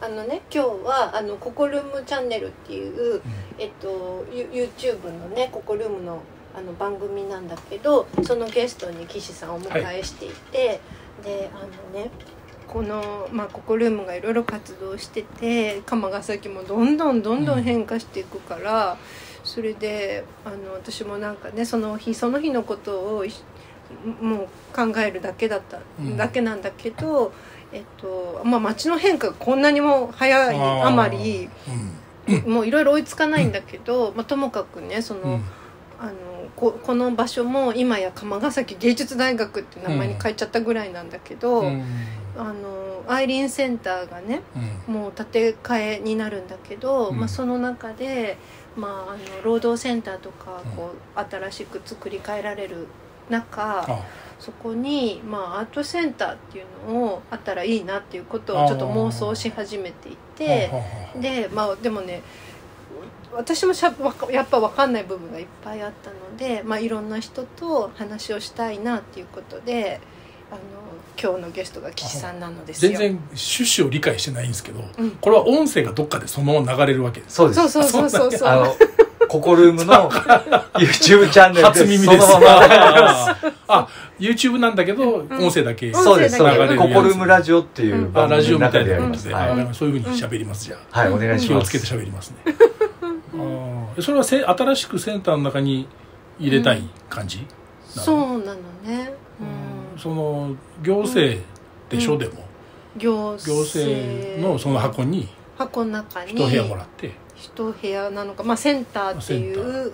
あのね今日はあのココルームチャンネルっていう、えっとユ YouTube のねココルームのあの番組なんだけどそのゲストに岸さんをお迎えしていて、であのねこの、まあ、ココルームがいろいろ活動してて釜ヶ崎もどんどんどんどん変化していくから、それであの私もなんかねその日その日のことをいもう考えるだけだった、うん。だけなんだけど、えっとまあ、街の変化がこんなにも早いあまりうん。もういろいろ追いつかないんだけど、まあ、ともかくねその、うん。あのここの場所も今や釜ヶ崎芸術大学って名前に変えちゃったぐらいなんだけど、うん。あのアイリーンセンターがねうん。もう建て替えになるんだけど、うん。まあ、その中で、まあ、あの労働センターとかこう新しく作り変えられる中、あそこに、まあ、アートセンターっていうのをあったらいいなっていうことをちょっと妄想し始めていてでまあでもね私もしゃやっぱ分かんない部分がいっぱいあったので、まあ、いろんな人と話をしたいなっていうことであの今日のゲストが岸さんなのですよ。全然趣旨を理解してないんですけど、うん。これは音声がどっかでそのまま流れるわけです。そうです。そうそうそうそうココルームの YouTube チャンネル初耳です。そのまま。ああ YouTube なんだけど、ん。音声だけ、うですそうですココルームラジオっていうあ番ラジオでやりますはい。あわかりましたそういうふうに喋りますじゃあ、はいお願いします。気をつけて喋りますね。あー。それはせ新しくセンターの中に入れたい感じ、そうなのね。うん、その行政でしょ、うん。でも。行行政のその箱に箱の中に。一部屋もらって、一部屋なのか、まあ、センターっていう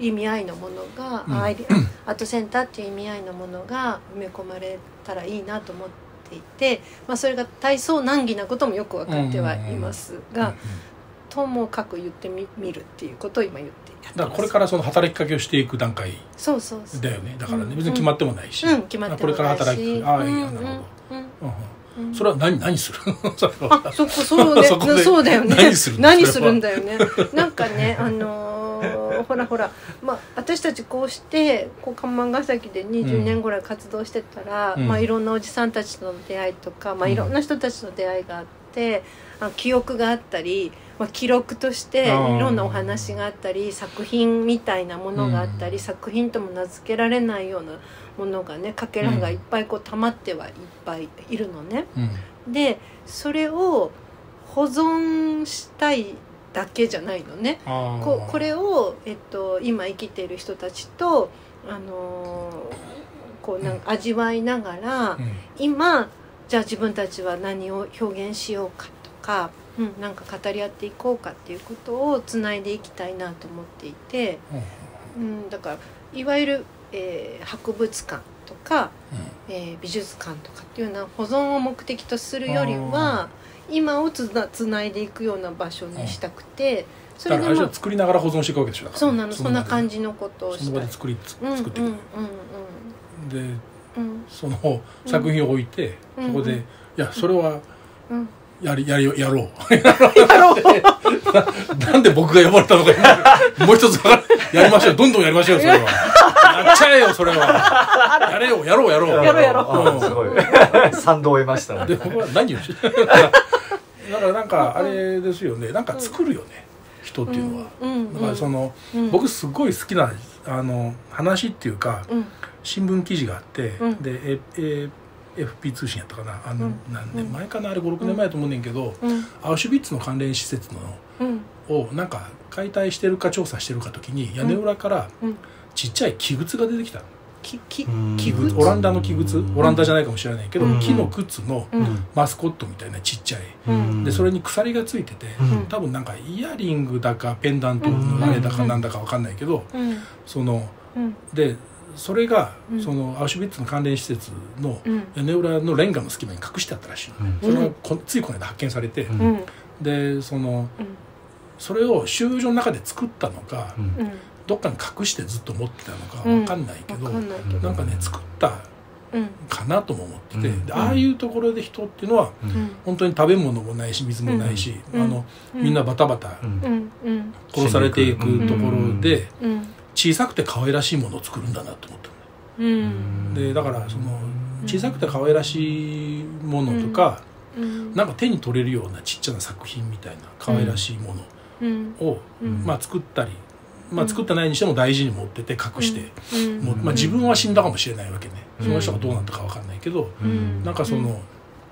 意味合いのものが、うん。アートセンターっていう意味合いのものが埋め込まれたらいいなと思っていて、まあ、それが大層難儀なこともよく分かってはいますが、ともかく言ってみみるっていうことを今言ってやってます。だからこれからその働きかけをしていく段階そうそうそう。だよねだからね、うん。別に決まってもないし、うん決まってこれから働く。ああいいやなるほど、うんうん。うんうんそれは何何する？そこそうね。そうだよね。何する？んだよね。なんかねあのーほらほら。まあ私たちこうしてこう釜ヶ崎で20年ぐらい活動してたら、うん。まあいろんなおじさんたちとの出会いとか、まあいろんな人たちとの出会いがあってあ記憶があったり、まあ、記録としていろんなお話があったり作品みたいなものがあったり、作品とも名付けられないようなものがねかけらがいっぱいこう溜まってはいっぱいいるのね。うん。でそれを保存したいだけじゃないのね。ここれを、えっと、今生きている人たちと、あのーこうなんか味わいながら、うん。今じゃあ自分たちは何を表現しようかとか、うん、なんか語り合っていこうかっていうことをつないでいきたいなと思っていて、うん、だからいわゆる、えー博物館とか、えー美術館とかっていうような保存を目的とするよりは今をつなつないでいくような場所にしたくてそだからあれでまあ作りながら保存していくわけでしょ。だからそうなのそんな感じじのことをそしたい。の場で作り作っていく、うんでうんうん。その作品を置いて、うん。そこで、うんいやそれはうん。やりやりやろう。やろう。なんで僕が呼ばれたのか。今もう一つやりましょう。どんどんやりましょうよそれはやっちゃえよそれは。やれよやろうやろう。やろうやろう。うん。あすごい。賛同を得ました で僕は何をし だからなんかあれですよね。なんか作るよね人っていうのは、うん。うんだからその、うん。僕すごい好きなあの話っていうかうん。新聞記事があって、うん。でええ FP 通信やったかな。あの、うん。何年前かなあれ56年前やと思うねんけど、うん。アウシュビッツの関連施設のうんをなんか解体してるか調査してるか時に屋根裏からうんちっちゃい器具が出てきた。ききオランダの器具オランダじゃないかもしれないけど、うん。木の靴のうん。マスコットみたいなちっちゃい、うん。でそれに鎖がついてて、うん。多分なんかイヤリングだかペンダントのあれだかなんだかわかんないけど、うん。そのうん。でそれが、うん。そのアウシュビッツの関連施設のうん。屋根裏のレンガの隙間に隠してあったらしいの、うん。それがこついこの間発見されて、でそのうん。それを収容所の中で作ったのか、どっかに隠してずっと持ってたのかわかんないけど、わかんなんかね作ったうんかなとも思ってて、うん。でああいうところで人っていうのはううん。ん本当に食べ物もないし水もないし、うん。あのみんなバタバタ殺されていくところでうん。小さくて可愛らしいものを作るんだなと思ったん。でだからその小さくて可愛らしいものとか、うん。なんか手に取れるようなちっちゃな作品みたいな可愛らしいもうん。のを、うん。まあ、作ったり、まあ、作ってないにしても大事に持ってて隠して、うん。もうまあ、自分は死んだかもしれないわけね、うん。その人がどうなったか分かんないけど、うん。なんかその、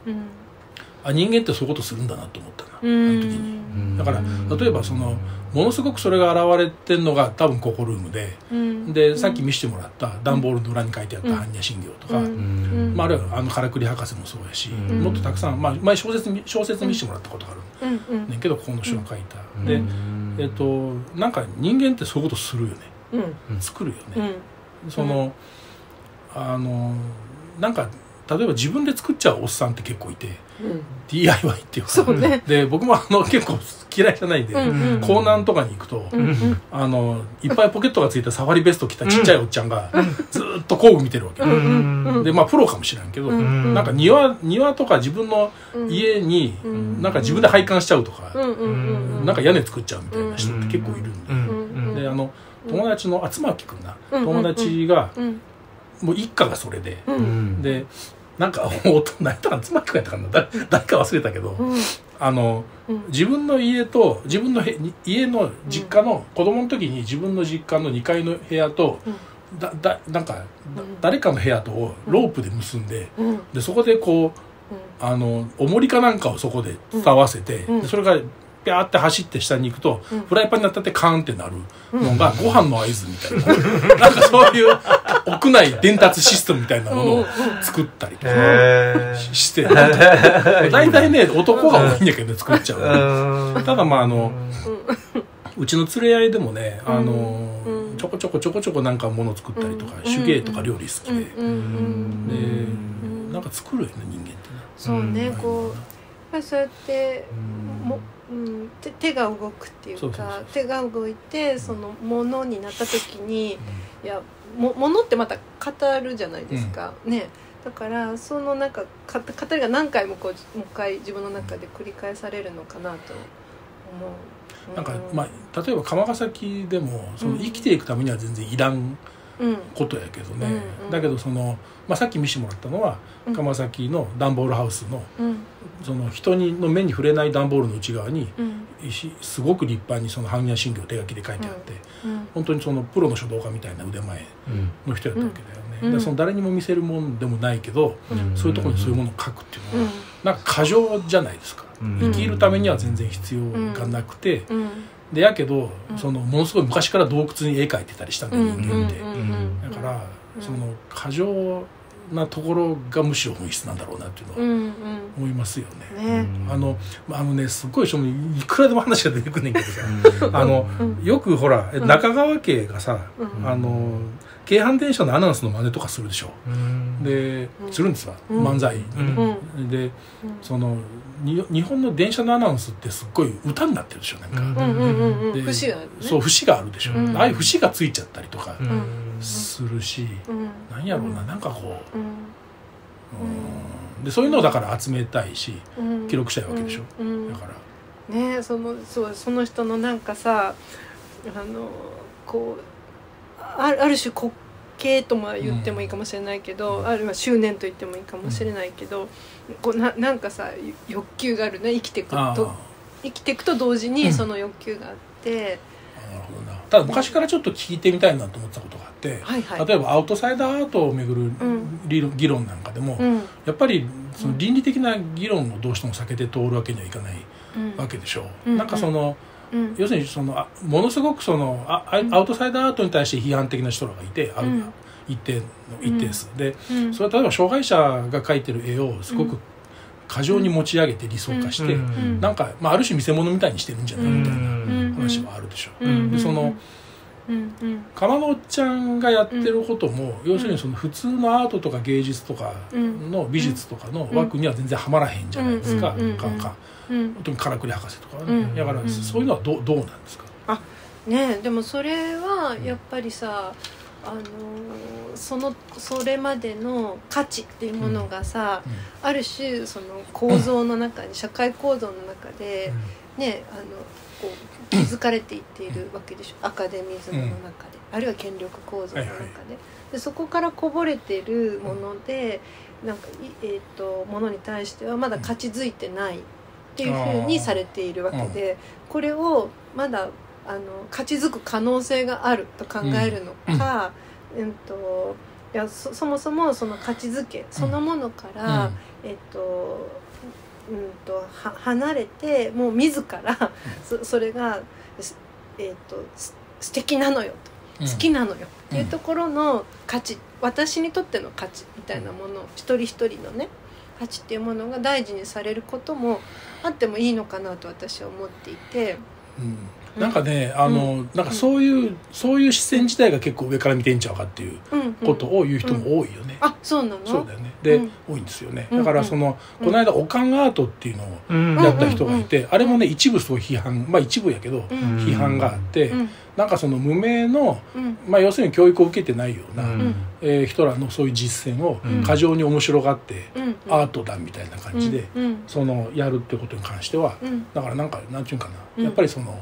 うん。あ人間ってそういうことするんだなと思ったな、うあの時に。んだから例えばそのものすごくそれが現れてるのが多分ココルームで。うん。でさっき見せてもらった段ボールの裏に書いてあったうん。般若心経とか、まあ、あるいはあのからくり博士もそうやし、うん。もっとたくさん、まあ、前小説に小説見せてもらったことがある。ねんけどこの人が書いた、うん。で、うん。えっとなんか人間ってそういうことするよね。うん。作るようね、ん。そのあのなんか例えば自分で作っちゃうおっさんって結構いて。うん DIY っていうか。ね。で僕もあの結構嫌いじゃないんで、うんうん。港南とかに行くと、うんうん。あのいっぱいポケットがついたサファリベスト着たちっちゃいおっちゃんがずーっと工具見てるわけ、うんうんうん。でまあプロかもしれんけど、うんなんか庭庭とか自分の家にうん。なんか自分で配管しちゃうとか、うんうんうんうん。なんか屋根作っちゃうみたいな人って結構いるんで、うんであの友達のあつまきくんな、うん。友達がうん。もう一家がそれで、うんうん。でなんか おと何やったかなつまきくんやったかな誰誰か忘れたけど、うん。あのうん。自分の家と自分のへ家の実家の、子供の時に自分の実家の2階の部屋と、だだなんか、誰かの部屋とをロープで結んででそこでこうあの重りかなんかをそこで伝わせて、それがピャーって走って下に行くと、うん。フライパンになったってカーンってなるのがご飯の合図みたいな、なんかそういう屋内伝達システムみたいなものを作ったりとかへして、大体ね男が多いんだけどね作っちゃうただまああのうちの連れ合いでもね、あのうん。ちょこちょこちょこちょこなんかもの作ったりとか、うん。手芸とか料理好きで、うん。うん。うん。で、ん。なんか作るよね人間ってね。そうねうん。こうやっぱりそうやっても、うん、手手が動くっていうか手が動いてそのものになった時にいやもものってまた語るじゃないですか、ね。だからそのなんかか語りが何回もこうもう一回自分の中で繰り返されるのかなと思う。なんか、うまあ、例えば釜ヶ崎でもそのうん。生きていくためには全然いらんうん。ことやけどね、うんうん。だけどその、まあ、さっき見せてもらったのはうん釜崎の段ボールハウスのうん。その人にの目に触れない段ボールの内側にうん。石すごく立派にその般若心経手書きで書いてあって、うん。本当にそのプロの書道家みたいな腕前の人やったわけだよね、うん。でその誰にも見せるもんでもないけど、うん。そういうところにそういうものを書くっていうのは、うん。なんか過剰じゃないですか、うん。生きるためには全然必要がなくて、うん。でやけど、うん。そのものすごい昔から洞窟に絵描いてたりしたんだ人間って、うん。うん。だから、うんその過剰なところがむしろ本質なんだろうなっていうのはうんうん。思いますよね、ね。あのあのねすごいそのいくらでも話が出てくんねんけどさ、あのうん。よくほらうん。中川家がさ、うん。あの京阪電車のアナウンスの真似とかするでしょ。で、うん。するんですわ、うん。漫才、うん。うん。でそのに日本の電車のアナウンスってすっごい歌になってるでしょなんか、うん。うんうんうんで節はね。そう節があるでしょ、うん。ああいう節がついちゃったりとかうん。するし、うんなんやろうななんかこう。うん。うん。でそういうのをだから集めたいしうん。記録したいわけでしょ、うん。うん。だから。ねそのそうその人のなんかさあのこうあある種滑稽とも言ってもいいかもしれないけど、うん。あるいは執念と言ってもいいかもしれないけど、こうななんかさ欲求があるね生きていくと。生きていくと同時にその欲求があって、ただ昔からちょっと聞いてみたいなと思ってたことがあって、はいはい。例えばアウトサイダーアートをめぐるん。理論,、議論なんかでも、うん。やっぱりその倫理的な議論をどうしても避けて通るわけにはいかないうん。わけでしょう、うん。なんかそのうん。要するにそのあものすごくそのあアウトサイダーアートに対して批判的な人らがいてある、うん。一定の一定数、でうん。それは例えば障害者が描いてる絵をすごく過剰に持ち上げて理想化して、ん。なんか、まあ、ある種見せ物みたいにしてるんじゃないみたいなうん。話はあるでしょ。う、うん。でそのうん。うん。釜のおっちゃんがやってることも、要するにその普通のアートとか芸術とかの美術とかの枠には全然はまらへんじゃないですか、うん。うん。かん。かうん。本当にからくり博士とかはね、うん。だからうんそういうのはどうどうなんですか、ねえでもそれはやっぱりさあのーそのそれまでの価値っていうものがさ、ある種その構造の中に社会構造の中でねあのこう築かれていっているわけでしょ。アカデミズムの中で、あるいは権力構造の中で,、はいはい。でそこからこぼれてるものでなんかい、えー、とものに対してはまだ勝ちづいてないっていうふうにされているわけで、これをまだあの勝ちづく可能性があると考えるのか、うん。といやそそもそもその勝ちづけそのものから、えっとうんとは離れてもう自らそそれが、すえっとす素敵なのよと好きなのよっていうところの価値、私にとっての価値みたいなもの一人一人のね価値っていうものが大事にされることもあってもいいのかなと私は思っていて。うんなんかねあの、なんかそういうそういう視線自体が結構上から見てんちゃうかっていうことを言う人も多いよね、あそうなの？そうだよね。で、うん。多いんですよね。うんだからその、うんこの間オカンアートっていうのをうん。やった人がいて、あれもね一部そう批判まあ一部やけど、うん。批判があって、うん。なんかその無名の、うん。まあ、要するに教育を受けてないような、うん。えー人らのそういう実践をうん。過剰に面白がって、うんアートだみたいな感じで、そのやるってことに関してはうん。だからなんかなんていうかな、うん。やっぱりその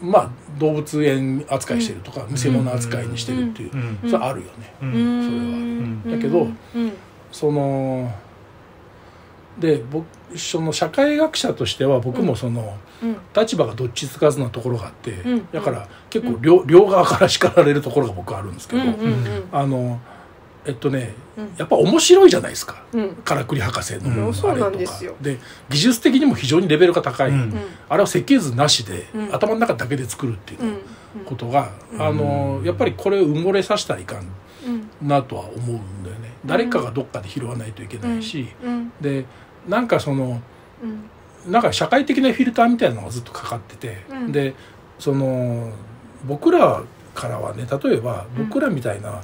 まあ動物園扱いしてるとか、見せ物扱いにしてるっていう、それはあるよね。それは。あるだけどうんそので僕その社会学者としては僕もその、うん。立場がどっちつかずなところがあって、うん。だから結構両,、両側から叱られるところが僕はあるんですけど、うんうん。あのえっとねうん。やっぱ面白いじゃないですか。うん。からくり博士のうん。あれとか、そうなんですよ。で技術的にも非常にレベルが高い、うん。あれは設計図なしで、うん。頭の中だけで作るっていううん。ことが、うん。あのやっぱりこれを埋もれさせたらいかん。うん。なとは思うんだよね。誰かがどっかで拾わないといけないし、うん。でなんかそのうん。なんか社会的なフィルターみたいなのがずっとかかってて、うん。でその僕らからはね例えばうん。僕らみたいな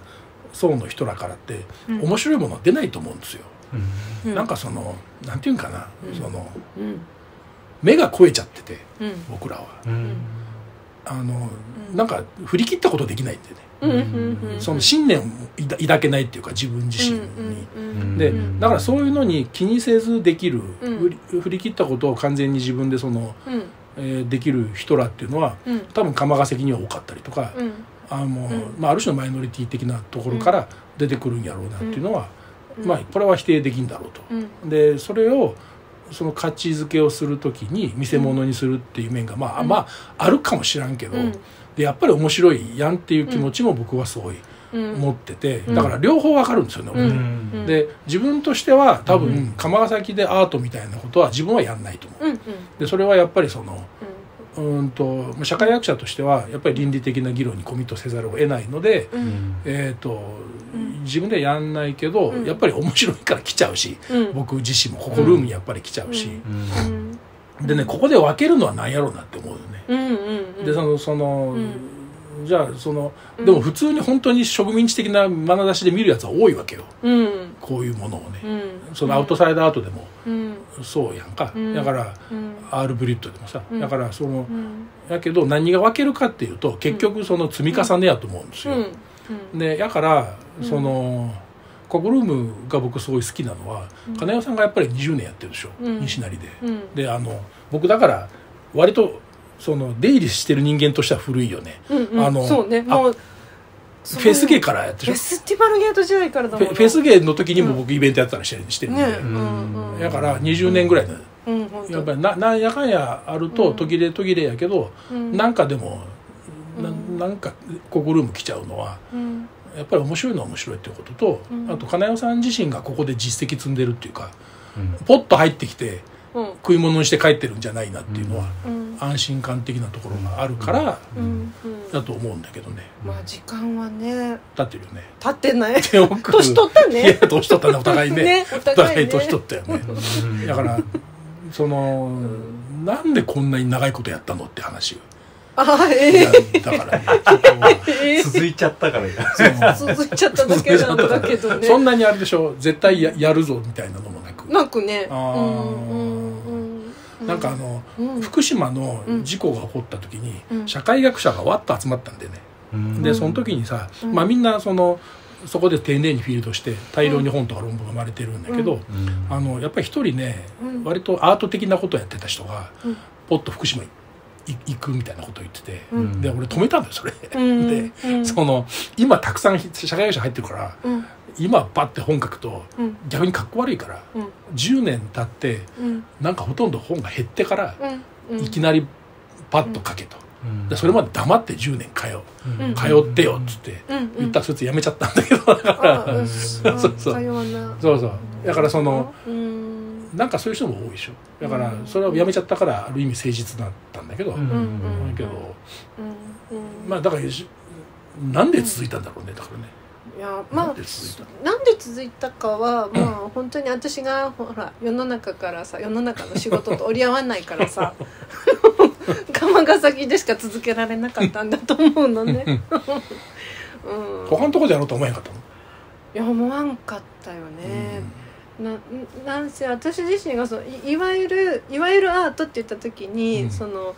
層の人らからってうん。面白いものは出ないと思うんですよ。うん。なんかそのなんていうんかな、うん。そのうん。目が肥えちゃっててうん。僕らは。うん。あの、うん。なんか振り切ったことできないんでね、その信念を抱抱けないっていうか自分自身に。うんでうん。だからそういうのに気にせずできる、うん。振り振り切ったことを完全に自分でその、うん。えーできる人らっていうのはうん。多分釜ヶ関には多かったりとか、うんあのうん。まあ、ある種のマイノリティ的なところから出てくるんやろうなっていうのは、うん。まあ、これは否定できんだろうと。うん。でそれをその価値づけをする時に見せ物にするっていう面が、まあ、うん。まああるかもしらんけど、うん。でやっぱり面白いやんっていう気持ちも僕はすごいうん。持ってて、うん。だから両方わかるんですよね、うん。で自分としては多う分釜ヶ崎でアートみたいなことは自分はやんないと思う。うん。うん。でそれはやっぱりそのうんと社会学者としてはやっぱり倫理的な議論にコミットせざるを得ないので、んうん。えーとうん自分ではやんないけど、うん。やっぱり面白いから来ちゃうしうん。僕自身もここルームにやっぱり来ちゃうし、うん。でねここで分けるのは何やろうなって思うよね。でそのその、うんじゃあそのうんでも普通に本当に植民地的な眼差しで見るやつは多いわけよ。うん。こういうものをね、うん。そのアウトサイダーアートでもうん。そうやんか、うん。だからうん。アール・ブリットでもさ、うん。だからそのうん。やけど何が分けるかっていうと結局その積み重ねやと思うんですよ、うん。でやからうん。その、ココルームが僕すごい好きなのは、うん。金代さんがやっぱり20年やってるでしょ、うん。西成で。うん。であの僕だから割とその出入りしてる人間としては古いよね。うんうん。あのそうね。あもうフェスゲーからやってフェるでしスティバルゲート時代からだもんフェフェスゲーの時にも僕イベントやったりしてしてるんで、ね。うん。うんだから20年ぐらいだ、うんやっぱりななんやかんやあるとうん。途切れ途切れやけど、うん。なんかでもなうん。なんかココルーム来ちゃうのはうん。やっぱり面白いのは面白いっていうことと、うん。あと金代さん自身がここで実績積んでるっていうかうん。ポッと入ってきてうん食い物にして帰ってるんじゃないなっていうのは、うん。安心感的なところがあるからうん。うん。だと思うんだけどね。まあ時間はね立ってるよね。経ってない。年取ったいやね年取ったね。お互いね。ねおお互いね。互い年取ったよね。だからそのなんでこんなに長いことやったのって話あえいやだからねちょっと ええ続いちゃったからそ続いちゃっただけなんだけどね。そんなにあれでしょ絶対ややるぞみたいなのもなく。なくね。あー。うんなんかあのうん。福島の事故が起こった時にうん。社会学者がわっと集まったんでね。うん。でその時にさ、うん。まあみんなそのそこで丁寧にフィールドして大量に本とか論文が生まれてるんだけど、うん。あのやっぱり一人ね、うん。割とアート的なことをやってた人が、うん。ポッと福島い行くみたいなことを言ってて、うん。で俺止めたんだよそれ、うんで、うん。その今たくさん社会学者入ってるからうん。今バッて本書くとうん。逆にかっこ悪いからうん。10年経ってうん。なんかほとんど本が減ってからうん。いきなりパッと書けと、うん。でそれまで黙って10年通う。うん。通ってよっつってうん。言ったらそいつ辞めちゃったんだけどだから、あうん。そうそう。そうそう。だからそのうんなんかそういう人も多いでしょ。だからそれは辞めちゃったからある意味誠実だったんだけど、うん。うんだけどうん。うん。まあだからしなんで続いたんだろうねだからね。いやまあなんで続いたなんで続いたかはまあ本当に私がほら世の中からさ世の中の仕事と折り合わないからさ 釜ヶ崎でしか続けられなかったんだと思うのね。うん、他のとこでやろうと思えへんかったの、いや思わんかったよね。ななんせ私自身がそのいいわゆるいわゆるアートって言った時に、うん。その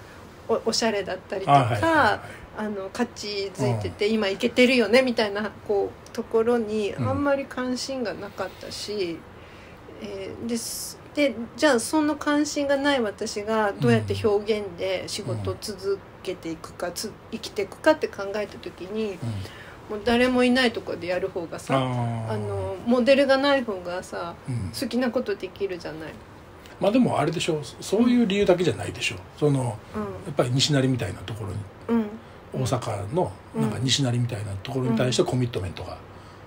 おおしゃれだったりとあはいはいかはあの価値づいてて今いけてるよねみたいなこうところにうん。あんまり関心がなかったし、えーですでじゃあその関心がない私がどうやって表現で仕事を続けていくかつ生きていくかって考えた時にい、うんもう誰もいないところでやる方がさああのモデルがない方がさうん。好きなことできるじゃない。まあでもあれでしょそういう理由だけじゃないでしょそのやっぱり西成みたいなところに。うんうん。大阪のなんか西成みたいなところに対してコミットメントが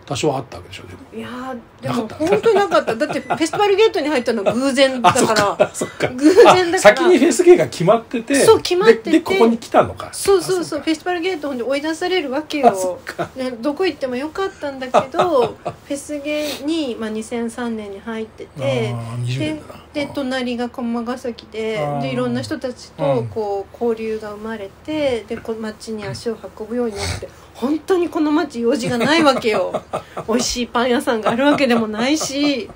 多少あったわけでしょでも。いやーでも本当になかった。だって フェスティバルゲートに入ったのは偶然だから。か。そっか。偶然だから。あ先にフェスゲーが決まっててそう決まってて。ここに来たのか。そうそうそう。あフェスティバルゲートほんで追い出されるわけよ。ね、どこ行ってもよかったんだけど フェスゲーに、まあ、2003年に入ってあてー20年だな。で隣が駒ヶ崎ででいろんな人たちとこう交流が生まれてでこの町に足を運ぶようになって本当にこの町用事がないわけよ。美味しいパン屋さんがあるわけでもないし。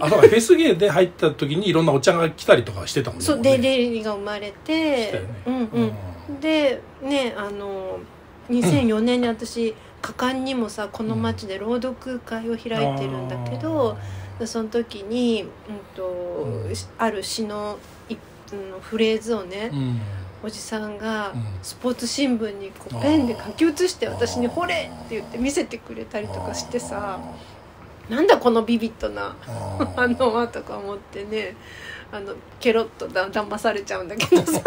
あそうかフェスゲーで入った時にいろんなお茶が来たりとかしてたもんねそうデイリーが生まれてうんうん。でねあの2004年に私果敢にもさこの町で朗読会を開いてるんだけど、でその時に、うんとうん。ある詩のい、うん、フレーズをねおじさんがうん。スポーツ新聞にこうペンで書き写して私に「あーほれ!」って言って見せてくれたりとかしてさなんだこのビビッドな反応はとか思ってねあのケロッとだ騙されちゃうんだけどさ。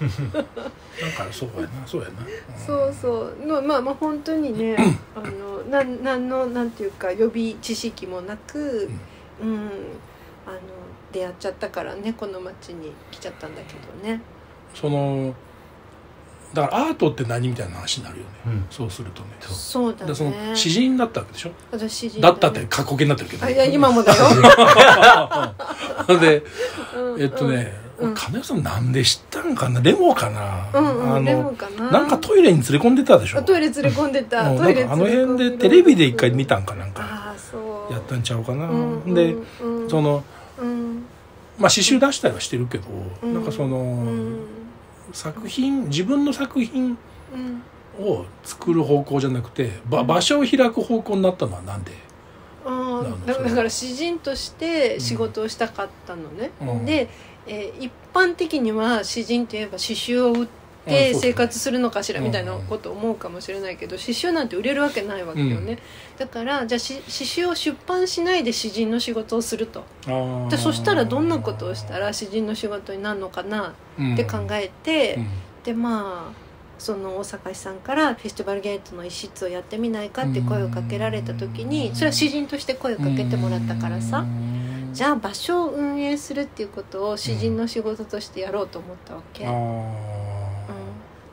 なんかそうやなそうやな。そうそう。のまあまあ本当にね あのなんなんのなんていうか予備知識もなく、うん、あの出会っちゃったからねこの町に来ちゃったんだけどね。そのだからアートって何みたいな話になるよね。うん。そうするとね。そう。だでそのね。詩人だったわけでしょ？私だったって過去形になってるけど。あいや今もだよ。でうん。えっとね、うん。金代さんなんで知ったんかな？レモかな、うんうん、あレモかな。なんかトイレに連れ込んでたでしょ？あトイレ連れ込んでた。うんトイレあの辺でテレビで一回見たんかなんか。ああそう。やったんちゃうかな、う。んうんでうん。そのうん。まあ詩集出したりはしてるけど、うん。なんかその、うん作品自分の作品うん。を作る方向じゃなくてば場所を開く方向になったのはなんで、だだから詩人として仕事をしたかったのね、うん。で、えー一般的には詩人といえば詩集を売っうんて生活するのかしらうん。みたいなこと思うかもしれないけど詩集なんて売れるわけないわけよね、だからじゃあし詩集を出版しないで詩人の仕事をすると。でそしたらどんなことをしたら詩人の仕事になるのかなって考えて、うん。でまあその大阪市さんからフェスティバルゲートの一室をやってみないかって声をかけられた時にそれは詩人として声をかけてもらったからさじゃあ場所を運営するっていうことを詩人の仕事としてやろうと思ったわけ、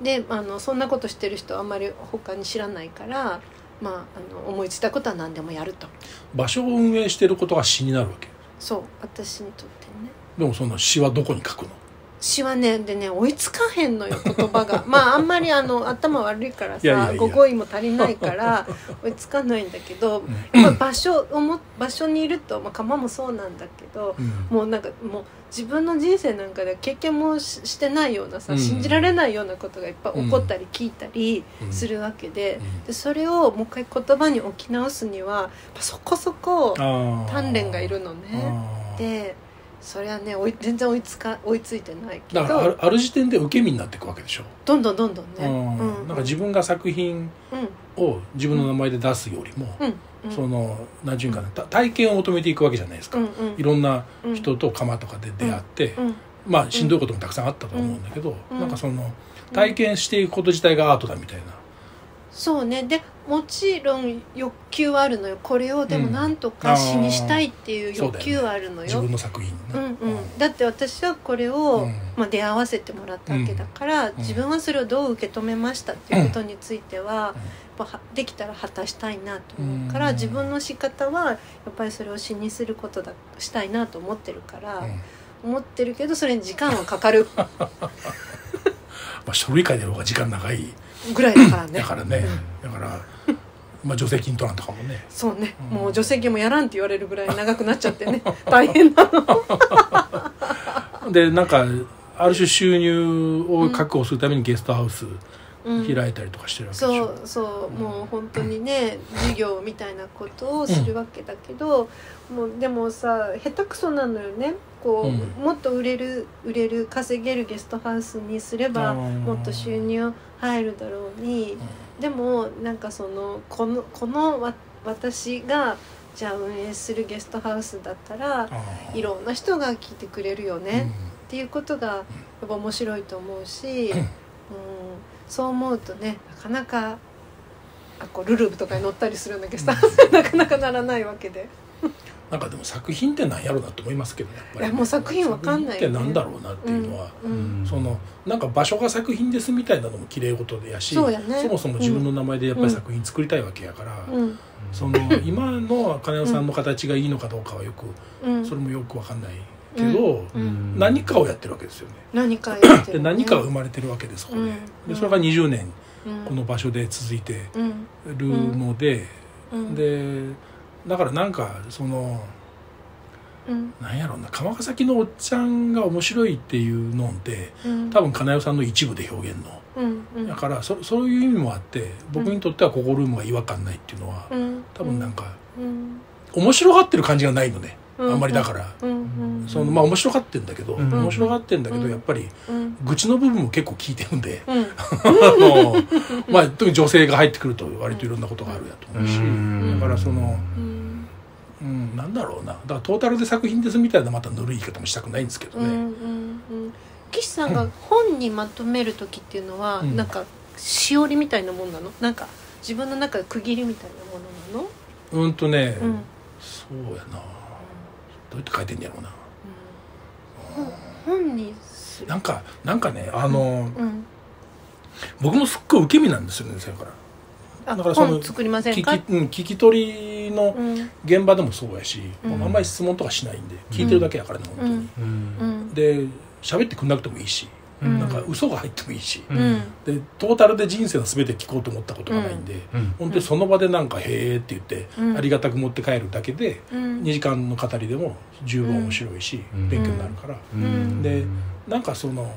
であのそんなことしてる人あんまり他に知らないから、まあ、あの思いついたことは何でもやると。場所を運営してることが詩になるわけ。そう私にとってね。でもその詩はどこに書くの？詩はねでね追いつかへんのよ言葉が。まああんまりあの頭悪いからさ語語彙も足りないから 追いつかないんだけど、場所をも場所にいると、まあ、釜もそうなんだけどうん。もうなんかもう自分の人生なんかでは経験もししてないようなさ、うん。信じられないようなことがいっぱい起こったり聞いたりするわけで,、うん。でそれをもう一回言葉に置き直すにはそこそこ鍛錬がいるのね。でそれはね全然追いつか追いついてないけど。だからあるある時点で受け身になっていくわけでしょ、どんどんどんどんね、うん。なんか自分が作品うん。を自分の名前で出すよりも、うん。うん。その何て言うんかなた体験を求めていくわけじゃないですか、うんうん。いろんな人と釜とかで出会って、うん。まあしんどいこともたくさんあったと思うんだけど、うん。なんかその体験していくこと自体がアートだみたいな、そうね。でもちろん欲求はあるのよ。これをでもうんなんとか詩にしたいっていう欲求はあるのよ。自分の作品うんねうん、だって私はこれを、うん。まあ、出会わせてもらったわけだから、ん。自分はそれをどう受け止めましたっていうことについては、やっぱはできたら果たしたいなと思うから、うん。自分の仕方はやっぱりそれを詩にすることだしたいなと思ってるから、うん。思ってるけどそれに時間はかかる。まあ、書類会での方が時間長いぐらいだからね。だからね、だから、まあ、助成金取らんとかもね。そうね、うん。もう助成金もやらんって言われるぐらい長くなっちゃってね。大変なの。でなんかある種収入を確保するためにゲストハウスうん開いたりとかしてるわけでしょ、そうそうもう本当にね授業みたいなことをするわけだけど、もうでもさ下手くそなのよね。こう、うん。もっと売れる売れる稼げるゲストハウスにすればうんもっと収入入るだろうに。でもなんかそのこのこのわ私がじゃあ運営するゲストハウスだったらいろんな人が来てくれるよね、うん。っていうことがやっぱ面白いと思うし、うん。うん、そう思うとねなかなかあこうルルブとかに乗ったりするんだけどさ、なかなかならないわけで。なんかでも作品ってなんやろうなと思いますけどねやっぱりいやもう作品わかんないよね。ってなんだろうなっていうのは、うんうん。そのなんか場所が作品ですみたいなのも綺麗事でやしそね。もそも自分の名前でやっぱり作品作りたいわけやから、うん。その今の金代さんの形がいいのかどうかはよく、うん。それもよくわかんないけど、うん。何かをやってるわけですよね。何かやってでる、ね、何かが生まれてるわけですここで,、うん。でそれが20年うん。この場所で続いてうん。るので、うん。でだからなんかそのうん。なんやろうな釜ヶ崎のおっちゃんが面白いっていうのってうん。多分金代さんの一部で表現の。うん。うん。だからそそういう意味もあって僕にとってはここルームが違和感ないっていうのはうん。多分なんかうん。面白がってる感じがないのねあうんんまりだから。うんうんそのまあ面白がってんだけど、うん。面白がってんだけど、うん。やっぱりうん。愚痴の部分も結構聞いてるんで、うん。あのまあ特に女性が入ってくると割といろんなことがあるやと思うし、うん。だからその、うん。うん、なんだろうな。だからトータルで作品ですみたいなまたぬるい言い方もしたくないんですけどね、うんうんうん。岸さんが本にまとめる時っていうのは、うん。なんかしおりみたいなもんなの？なんか自分の中で区切りみたいなものなの？うんとね、うん。そうやなどうやって書いてんやろうな。本本にする。なんかなんかねあのうん。僕もすっごい受け身なんですよねそれから。あだからその本作りません聞かき,、うん、聞き取りのうん現場でもそうやし、うん。あんまり質問とかしないんで聞いてるだけやからね、本当に、うん。で喋ってくんなくてもいいし、うん。なんか嘘が入ってもいいし、うん。うんでトータルで人生の全て聞こうと思ったことがないんで、うん。本当にその場でなんか「へえ」って言って、うん。ありがたく持って帰るだけでうん。2時間の語りでも十分面白いし、うん。勉強になるから、ん。でなんかその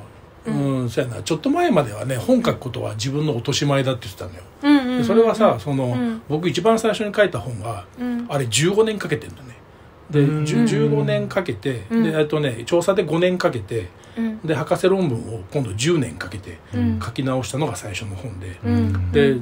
ううんん、そうやな。ちょっと前まではね本書くことは自分の落とし前だって言ってたのよ、うんうんでそれはさその、うん。僕一番最初に書いた本はうん。あれ15年かけてんだね。で、うんじゅ15年かけて、うん。でえっとね調査で5年かけてうん。で博士論文を今度10年かけてうん。書き直したのが最初の本で、うん。で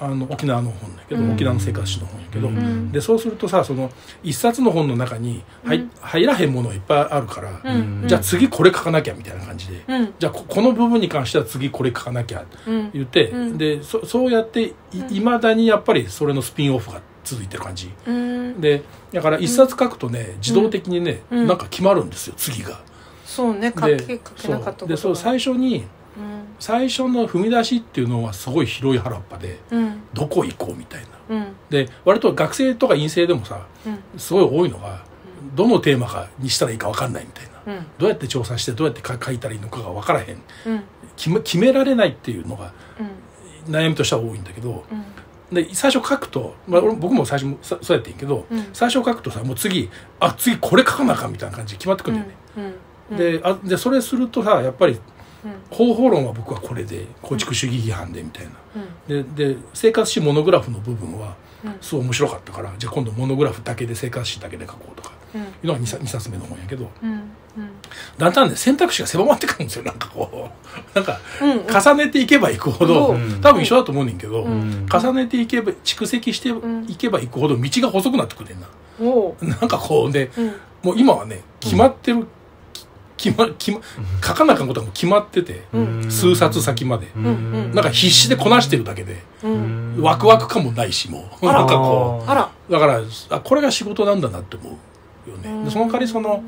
あの沖縄の本だけど、うん。沖縄の生活史の本やけど、うん。でそうするとさその一冊の本の中に入,、うん。入らへんものいっぱいあるから、うん。じゃあ次これ書かなきゃみたいな感じで、うん。じゃあここの部分に関しては次これ書かなきゃうん。言って、うん。でそそうやっていま、だにやっぱりそれのスピンオフが続いてる感じ。うん。でだから一冊書くとね、自動的にね、うん。なんか決まるんですよ次が。そうね書でけ書けなかった最初にうん。最初の踏み出しっていうのはすごい広い原っぱでうん。どこ行こうみたいな。うん。で割と学生とか院生でもさうん。すごい多いのがどのテーマかにしたらいいか分かんないみたいな。うん。どうやって調査してどうやってか書いたらいいのかが分からへん。うん。決め決められないっていうのがうん。悩みとしては多いんだけどうんで最初書くと、まあ、俺僕も最初もそそうやってんけど、うん。最初書くとさもう次あ次これ書かなあかんみたいな感じで決まってくるんだよね、うんであでそれするとさやっぱりうん。方法論は僕はこれで構築主義批判でみたいな。うん。でで生活史モノグラフの部分はうん。すごい面白かったからじゃあ今度モノグラフだけで生活史だけで書こうとかうん。いうのが 2, 冊目の本やけど。うんだんだんね選択肢が狭まってくるんですよなんかこう。なんか重ねていけばいくほど、うん。多分一緒だと思うねんけど、うん。重ねていけば蓄積していけばいくほど道が細くなってくるねんな。なんかこうでうん。もう今はね決まってる、き決ま決ま書かなあかんことはもう決まってて、うん。数冊先まで、ん。うん。なんか必死でこなしてるだけで、うん。ワクワク感もないしもう。なんかこう。だからあこれが仕事なんだなって思うよね、でその代わりその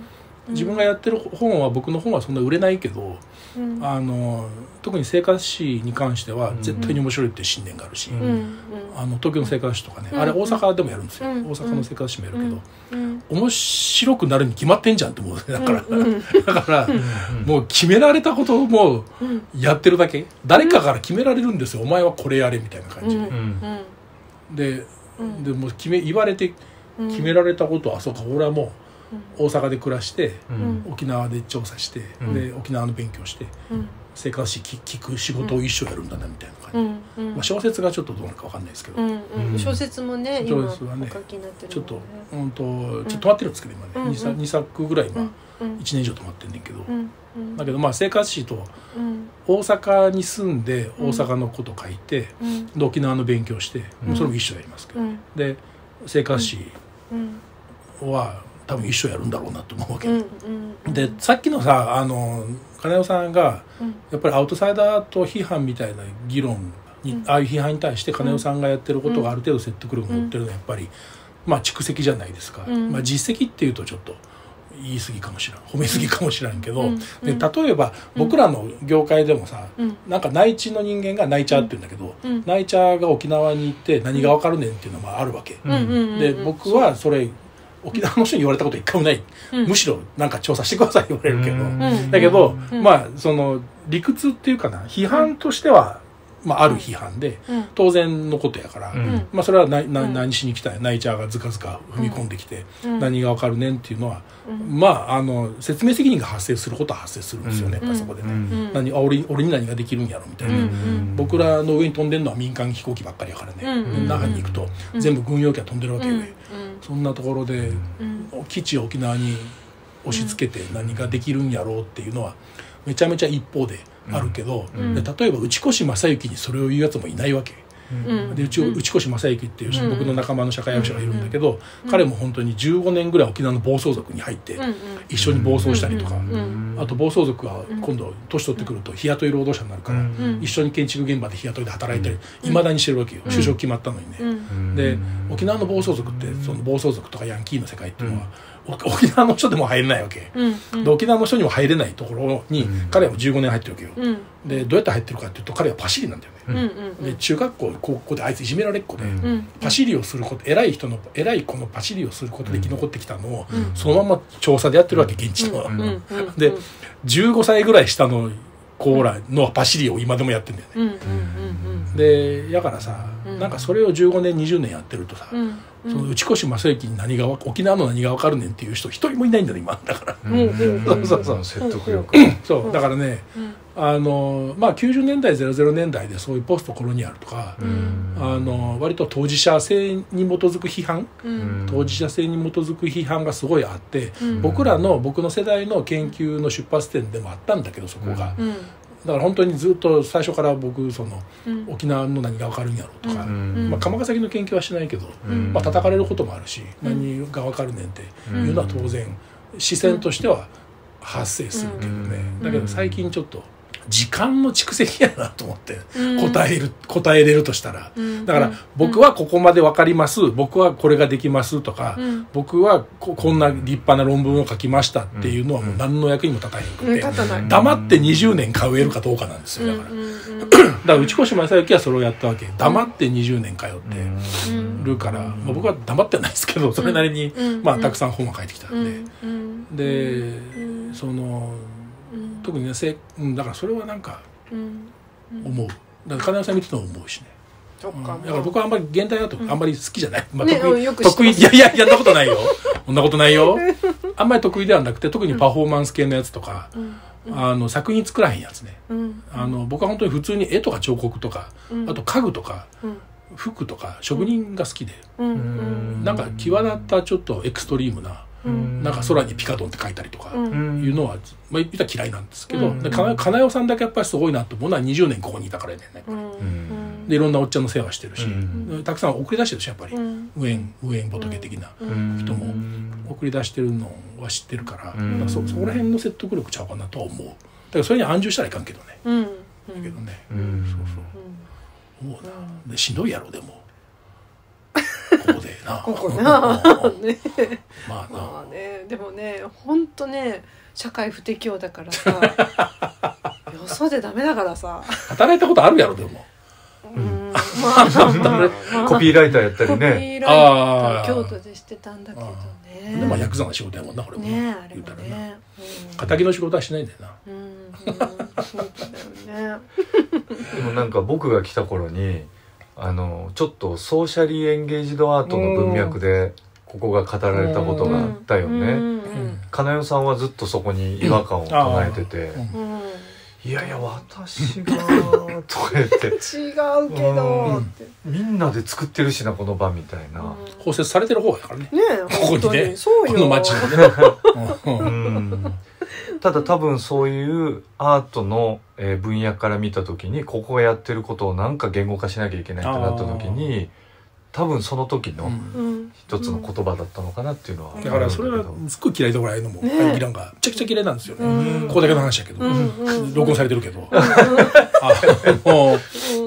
自分がやってる本は僕の本はそんな売れないけど、うん。あの特に生活史に関しては絶対に面白いっていう信念があるし、うん。うん。あの東京の生活史とかね、うん。あれ大阪でもやるんですよ、うん。大阪の生活史もやるけど、うん。面白くなるに決まってんじゃんって思う。ねだから、だから、もう決められたことをもううんやってるだけ。誰かから決められるんですよ、お前はこれやれみたいな感じで、うん。でうん。でもう決め言われてうん。決められたことは、あそうか俺はもう大阪で暮らして、ん。沖縄で調査して、うん。で沖縄の勉強してうん。生活史聞聞く仕事を一生やるんだなみたいな感じ、うん。うん。まあ、小説がちょっとどうなるかわかんないですけど、うん。うん。小説もね小説はね書きになってるちょっと本当ちょっと止まってるんですけど今ね、うん。うん 2, 作2作ぐらい今、うん。うん。1年以上止まってんねんけど、うん。うん。だけどまあ生活史とうん。大阪に住んで大阪のこと書いて、うん。で沖縄の勉強して、うん。それも一緒やりますけど、うん。で生活史うん。は多分一緒やるんだろうなと思うわけ、うんうんでさっきのさあの金代さんがうん。やっぱりアウトサイダーと批判みたいな議論に、うん。ああいう批判に対して金代さんがやってることがある程度説得力を持ってるのはやっぱり、まあ蓄積じゃないですか、うん。まあ、実績っていうとちょっと言い過ぎかもしれん褒め過ぎかもしれんけど、うん。で例えば僕らの業界でもさ、うん。なんか内地の人間が内チャーって言うんだけど、うん。内チャーが沖縄に行って何が分かるねんっていうのもあるわけ、で僕はそれ沖縄の人に言われたこと一回もない、うん。むしろなんか調査してください言われるけど、だけど、うん。まあその理屈っていうかな。批判としては、まあ、ある批判でうん。当然のことやから、うん。まあ、それはななうん。何しに来たんや？ナイチャーがずかずか踏み込んできて、うん。何がわかるねんっていうのは、うん。まああの説明責任が発生することは発生するんですよね、うん。やっぱそこでね、うん。何あ俺俺に何ができるんやろみたいな、うん。僕らの上に飛んでるのは民間飛行機ばっかりやからね、うん。那覇に行くとうん。全部軍用機が飛んでるわけよ、うん。そんなところでうん。基地を沖縄に押し付けて何ができるんやろうっていうのはめちゃめちゃ一方であるけど、うん。で例えば内越正幸にそれを言うやつもいないわけ。うん。でうちうん内越正幸っていううん。僕の仲間の社会学者がいるんだけど、うん。彼も本当に15年ぐらい沖縄の暴走族に入って一緒に暴走したりとか、うんあと暴走族が今度年取ってくると日雇い労働者になるから、うん。一緒に建築現場で日雇いで働いたりうん。いまだにしてるわけよ、うん。就職決まったのにね。うん。で沖縄の暴走族ってその暴走族とかヤンキーの世界っていうのは、お沖縄の人でも入れないわけ、うんで沖縄の人にも入れないところにうん。彼はもう15年入ってるわけよ、うん。でどうやって入ってるかっていうと彼はパシリなんだよね、うんうんで中学校高校であいついじめられっ子で、うん。うん。パシリをすること偉い人の偉い子のパシリをすることで生き残ってきたのを、うん。そのまま調査でやってるわけ現地の。は、うんうん。で15歳ぐらい下の子らのパシリを今でもやってんだよね、うんうんうんでやからさ、うん。なんかそれを15年20年やってるとさ、うんうんその内越正幸に何がわ沖縄の何が分かるねんっていう人一人もいないんだよ今。だから。そうそうそう。説得力そう。だからねうんあのまあ90年代00年代でそういうポストコロニアルとか、うん。あの割と当事者性に基づく批判うん。当事者性に基づく批判がすごいあって、うん。僕らの僕の世代の研究の出発点でもあったんだけどそこが、うんだから本当にずっと最初から僕そのうん。沖縄の何が分かるんやろうとか、うん。まあ、鎌ヶ崎の研究はしないけど、うん。まあ叩かれることもあるし、何が分かるねんっていうのは当然視線としては発生するけどね、うん。だけど最近ちょっと時間の蓄積やなと思ってうん。答える、答えれるとしたら。うん。だから僕はここまで分かります。僕はこれができますとか、うん。僕はここんな立派な論文を書きましたっていうのはもう何の役にも立たへんくうんて、黙って20年通えるかどうかなんですよだから、だから内越正幸はそれをやったわけ。黙って20年通ってうん。るから、まあ、僕は黙ってはないですけどそれなりに、うん。まあ、たくさん本は書いてきたうん。で、ん。で、うん。そのうん特にねせ、うん、だからそれはなんかうん。思う。だから金谷さん見てても思うしね。そっか。だから僕はあんまり現代アートあんまり好きじゃない、まあ、ね得意、得意。いやいやいやそんなことないよ。そんなことないよ。あんまり得意ではなくて特にパフォーマンス系のやつとか、うん。あの作品作らへんやつね。うん。あの僕は本当に普通に絵とか彫刻とか、うん。あと家具とかうん。服とか職人が好きで、うん。うん。なんか際立ったちょっとエクストリームなうんなんか空にピカドンって書いたりとかうん。いうのは、まあ言ったら嫌いなんですけど、うん。でかな金代さんだけやっぱりすごいなと思うのは20年ここにいたからやねん。ね、うん。でいろんなおっちゃんの世話してるし、うん。たくさん送り出してるしやっぱり、うん。無縁無縁仏的な人も送り出してるのは知ってるから,、うん。だからそそこら辺の説得力ちゃうかなとは思う。だからそれに安住したらいかんけどね。うん。だけどね、うん。そうそう。思うな。でしんどいやろでもここでな。ここなね まあな、まあね。でもね本当ね社会不適応だからさ。よそでダメだからさ。働いたことあるやろでも。うん。コピーライターやったコピりねーライター京都でしてたんだけどね。でまあヤクザの仕事やもんなこれも。な、ねあれもね。敵の仕事はしないんだよなうん。そうだよね。でもなんか僕が来た頃にあのちょっとソーシャリーエンゲージドアートの文脈でここが語られたことがあったよね。金代さんはずっとそこに違和感を唱えててうんうんうん「いやいや私が」とか言って。違うけど。って「みんなで作ってるしなこの場」みたいな。包摂されてる方やからね。ねえここに本当ねに。そうよ。この街にね、うんただ多分そういうアートのえー分野から見た時にここがやってることをなんか言語化しなきゃいけないってなった時に多分その時のうん。うん一つの言葉だったのかなっていうのはだからそれはすっごい嫌いでこられるのも、ね。ああいう議論がめちゃくちゃ嫌いなんですよね、うん。ここだけの話やけど、うん。うん録音されてるけど、あの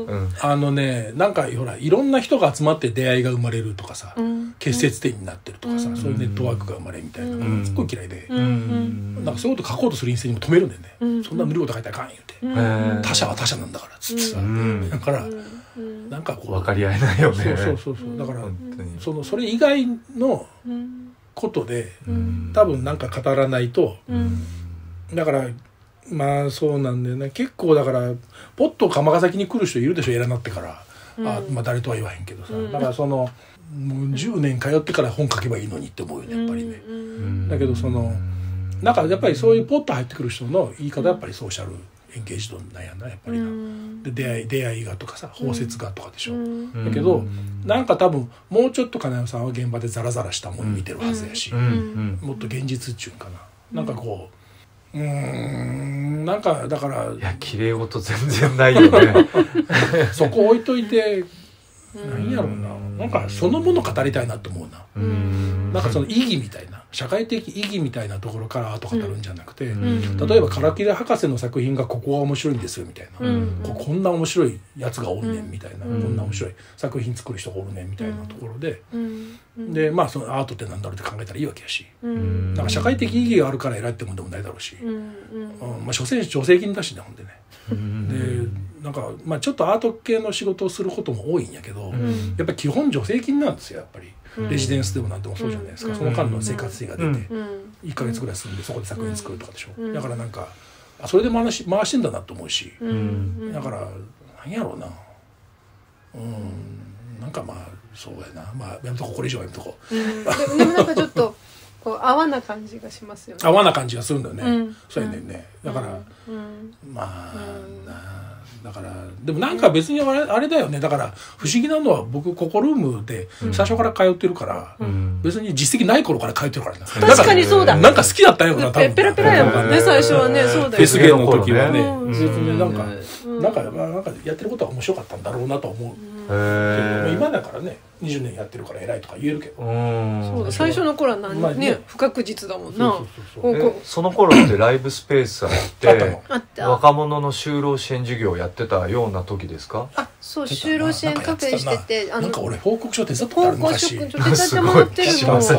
うん。あのねなんかほらいろんな人が集まって出会いが生まれるとかさ、うん結節点になってるとかさ、うん。そういうネットワークが生まれるみたいなのうん。がすっごい嫌いで、うん。うん。なんかそういうこと書こうとする陰性にも止めるんだよね、うん。そんなぬるいこと書いたらあかん言うて、他者は他者なんだからっつってさ、うん。だから、うん。なんかこう分かり合えないよね。そうそうそうそう。だから、そのそれ以外のうんことでうん。多分なんか語らないとうん。だからまあそうなんだよね。結構だからポッと釜ヶ崎に来る人いるでしょ偉なってから、うん。あまあ誰とは言わへんけどさ、うん。だからそのもう10年通ってから本書けばいいのにって思うよねやっぱりね、うん。だけどそのなんかやっぱりそういうポッと入ってくる人の言い方やっぱりソーシャルエンゲージドなんやなやっぱりな、で出会い出会いがとかさ包摂がとかでしょ、うん。だけどなんか多分もうちょっと金谷さんは現場でザラザラしたもの見てるはずやし、うん。うん。もっと現実っちゅうんかな、なんかこううーんなんかだからいや綺麗事全然ないよね。そこ置いといてうんなんやろうな。なんかそのもの語りたいなと思うな。うん。なんかその意義みたいな。社会的意義みたいなところからアート語るんじゃなくて、うん。例えば唐木田博士の作品がここは面白いんですよみたいな、うん。ここんな面白いやつがおんねんみたいな、うん。こんな面白い作品作る人がおるねんみたいなところで、うん。でまあそのアートってなんだろうって考えたらいいわけやし、うん。なんか社会的意義があるから偉いってもんでもないだろうし、うん。うん。うん。まあ所詮助成金だしねほんでね、でなんかまあちょっとアート系の仕事をすることも多いんやけど、うん。やっぱり基本助成金なんですよやっぱり、うん。レジデンスでもなんでもそうじゃないですか、うん。その間の生活費が出て、うん。うん。1か月ぐらい住んでそこで作品作るとかでしょ、うん。だからなんかあそれで回し回してんだなと思うし、だからなんやろうな。うん。なんかまあそうやな。まあやめとここれ以上はやめとこう。でもなんかちょっと こう泡な感じがしますよね。合わな感じがするんだよね、うん。そうやねんね。だから、うん。まあ、うんなだからでもなんか別にあれあれだよね。だから不思議なのは僕ここルームで最初から通ってるから、うん。別に実績ない頃から通ってるからな確かにそうだなんか好きだったよな多分。ペペラペラやもんね最初はね。そうだよね。フェスゲーの時はね、うん。別になんか、うん。なんか、まあ、なんかやってることは面白かったんだろうなとは思う。けど、へえ今だからね20年やってるから偉いとか言えるけど、うん。そうだ最初の頃は何？まあねね。不確実だもんな。そうそうそうそう。えこう。こその頃ってライブスペースあって若者の就労支援授業をやってたような時ですか？あそう就労支援カフェしててな。んか俺報告書手伝ったことあ高校る昔職手伝ってもらってるのそう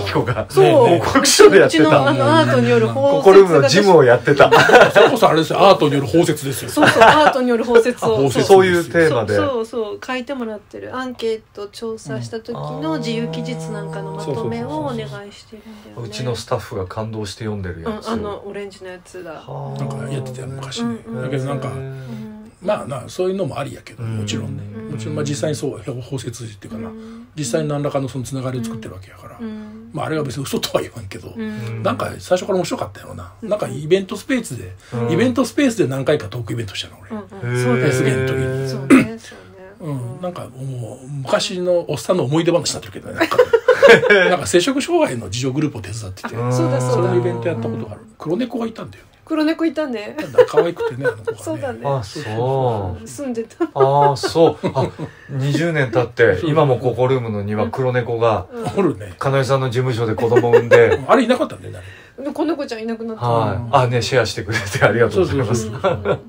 報告書でやってうちのあたのアートによる包ココルームのジムをやってた。それこそあれですよ。アートによる包摂ですよ。そうそうアートによる包摂を。そういうテーマで。そうそうそう書いてもらってるアンケート調査した時の自由記述なんかのまとめをお願いしてるんだよね。うちのスタッフが感動して読んでるやつうんあのオレンジのやつだ。はあ。なんかやってたよ昔。ね、うんうん。だけどなんか、うん。まあなそういうのもありやけどうん。もちろんね、うん。もちろんまあ実際にそう包摂っていうかな、うん。実際に何らかのそのつながりを作ってるわけやから、うん。まああれは別に嘘とは言わんけど、うん。なんか最初から面白かったよな、なんかイベントスペースで、うん。イベントスペースで何回かトークイベントしたの俺、うんうん。そうですフェスゲーの時に。そうん、なんかもう昔のおっさんの思い出話になってるけどねなんか。なんか摂食障害の自助グループを手伝ってて、うんそうだそうだ。それのイベントやったことがある。黒猫がいたんだよ。ね黒猫いたね。なんだ可愛くてねあの子がね。そうだね。あそう。住んでた。ああそう。あ 20年経って今もココルームの庭黒猫がおるね。金井さんの事務所で子供産んで。あれいなかったんだよねあれ。で子猫ちゃんいなくなったはい。あねシェアしてくれてありがとうございます。そうそう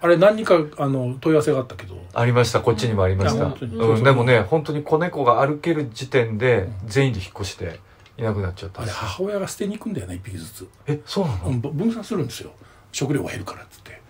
あれ何人かあの問い合わせがあったけど。ありました。こっちにもありました。でもね本当に子猫が歩ける時点で全員で引っ越していなくなっちゃった。あれ母親が捨てに行くんだよね一匹ずつ、えそうなの？うん、ぶ分散するんですよ。食料が減るからっつって。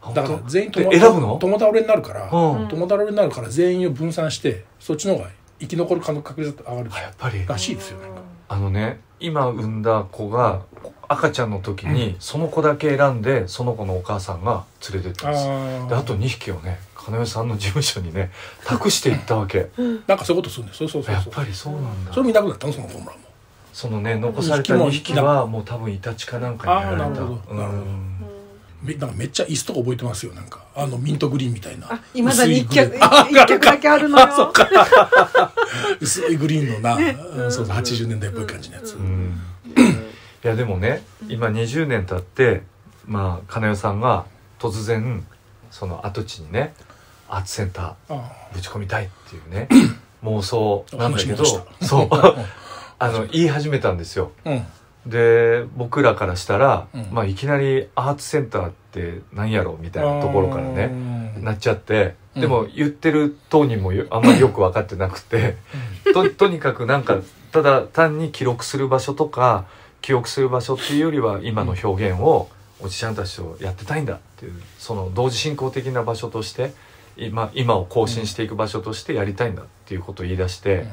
本だから当全員え選ぶの？共倒れになるから、うん。共倒れになるから全員を分散してそっちの方が生き残る可能確率が上がるあやっぱり。らしいですよなんか。あのね今産んだ子が赤ちゃんの時にその子だけ選んでその子のお母さんが連れてったんです。あであと2匹をね金代さんの事務所にね 託していったわけ。なんかそういうことするんだよ。そうそうそうそう。やっぱりそうなんだ。それもいなくなったのその子らも。そのね残された2匹はもう多分イタチかなんかにやられた。なるほどなるほど。うん。めなんかめっちゃ椅子とか覚えてますよなんか。あのミントグリーンみたいな。あいまだに一脚薄いグリーン。一脚だけあるのよ。あそっか。薄いグリーンのな、うんそうそう。80年代っぽい感じのやつ、うんいやでもね今20年経ってまあ金代さんが突然その跡地にねアーツセンタあーぶち込みたいっていうね 妄想なんだけどそう。あの言い始めたんですよ。うん。で僕らからしたら、うん。まあいきなりアーツセンターって何やろみたいなところからねねなっちゃってうん。でも言ってる当人もよあんまりよく分かってなくてととにかくなんかただ単に記録する場所とか記憶する場所っていうよりは今の表現をおじちゃんたちとやってたいんだっていうその同時進行的な場所として今今を更新していく場所としてやりたいんだっていうことを言い出して、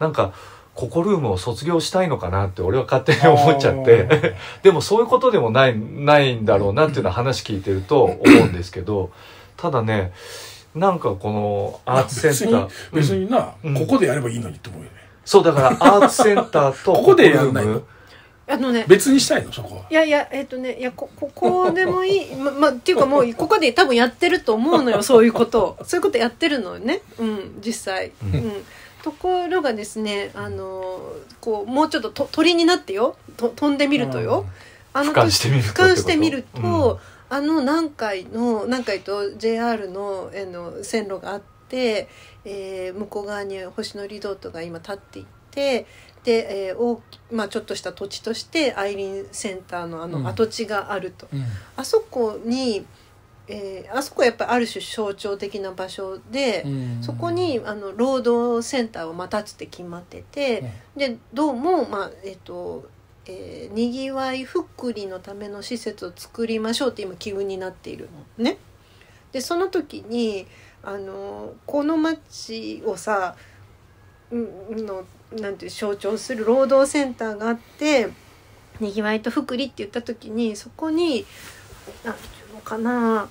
なんかココルームを卒業したいのかなって俺は勝手に思っちゃって。でもそういうことでもないないんだろうなっていうのは話聞いてると思うんですけどただねなんかこのアーツセンター。別にな、うん。ここでやればいいのにって思うよね。そうだからアーツセンターとここでやんないの？あのね別にしたいの？そこは。いやいやえっ、とねいやこここでもいい。ままっていうかもうここで多分やってると思うのよ そういうこと。をそういうことやってるのよね。うん実際。うん。うん、ところがですねあのこうもうちょっとと鳥になってよ。と飛んでみるとよ。あの俯瞰してみると俯瞰してみると、うん。あの南海の南海と JR のあの線路があって、えー向こう側に星野リゾートが今立っていてで、えー大きまあ、ちょっとした土地としてアイリンセンターのあうん。の跡地があると、うん。あそこに、えーあそこはやっぱりある種象徴的な場所で、うん。そこにあの労働センターをまたつって決まってて、でどうもまあえっ、と、えーにぎわい福利のための施設を作りましょうって今機運になっているの。ね。でその時にあのこの町をさうんのなんて象徴する労働センターがあってにぎわいと福利って言った時にそこになんていうのかな、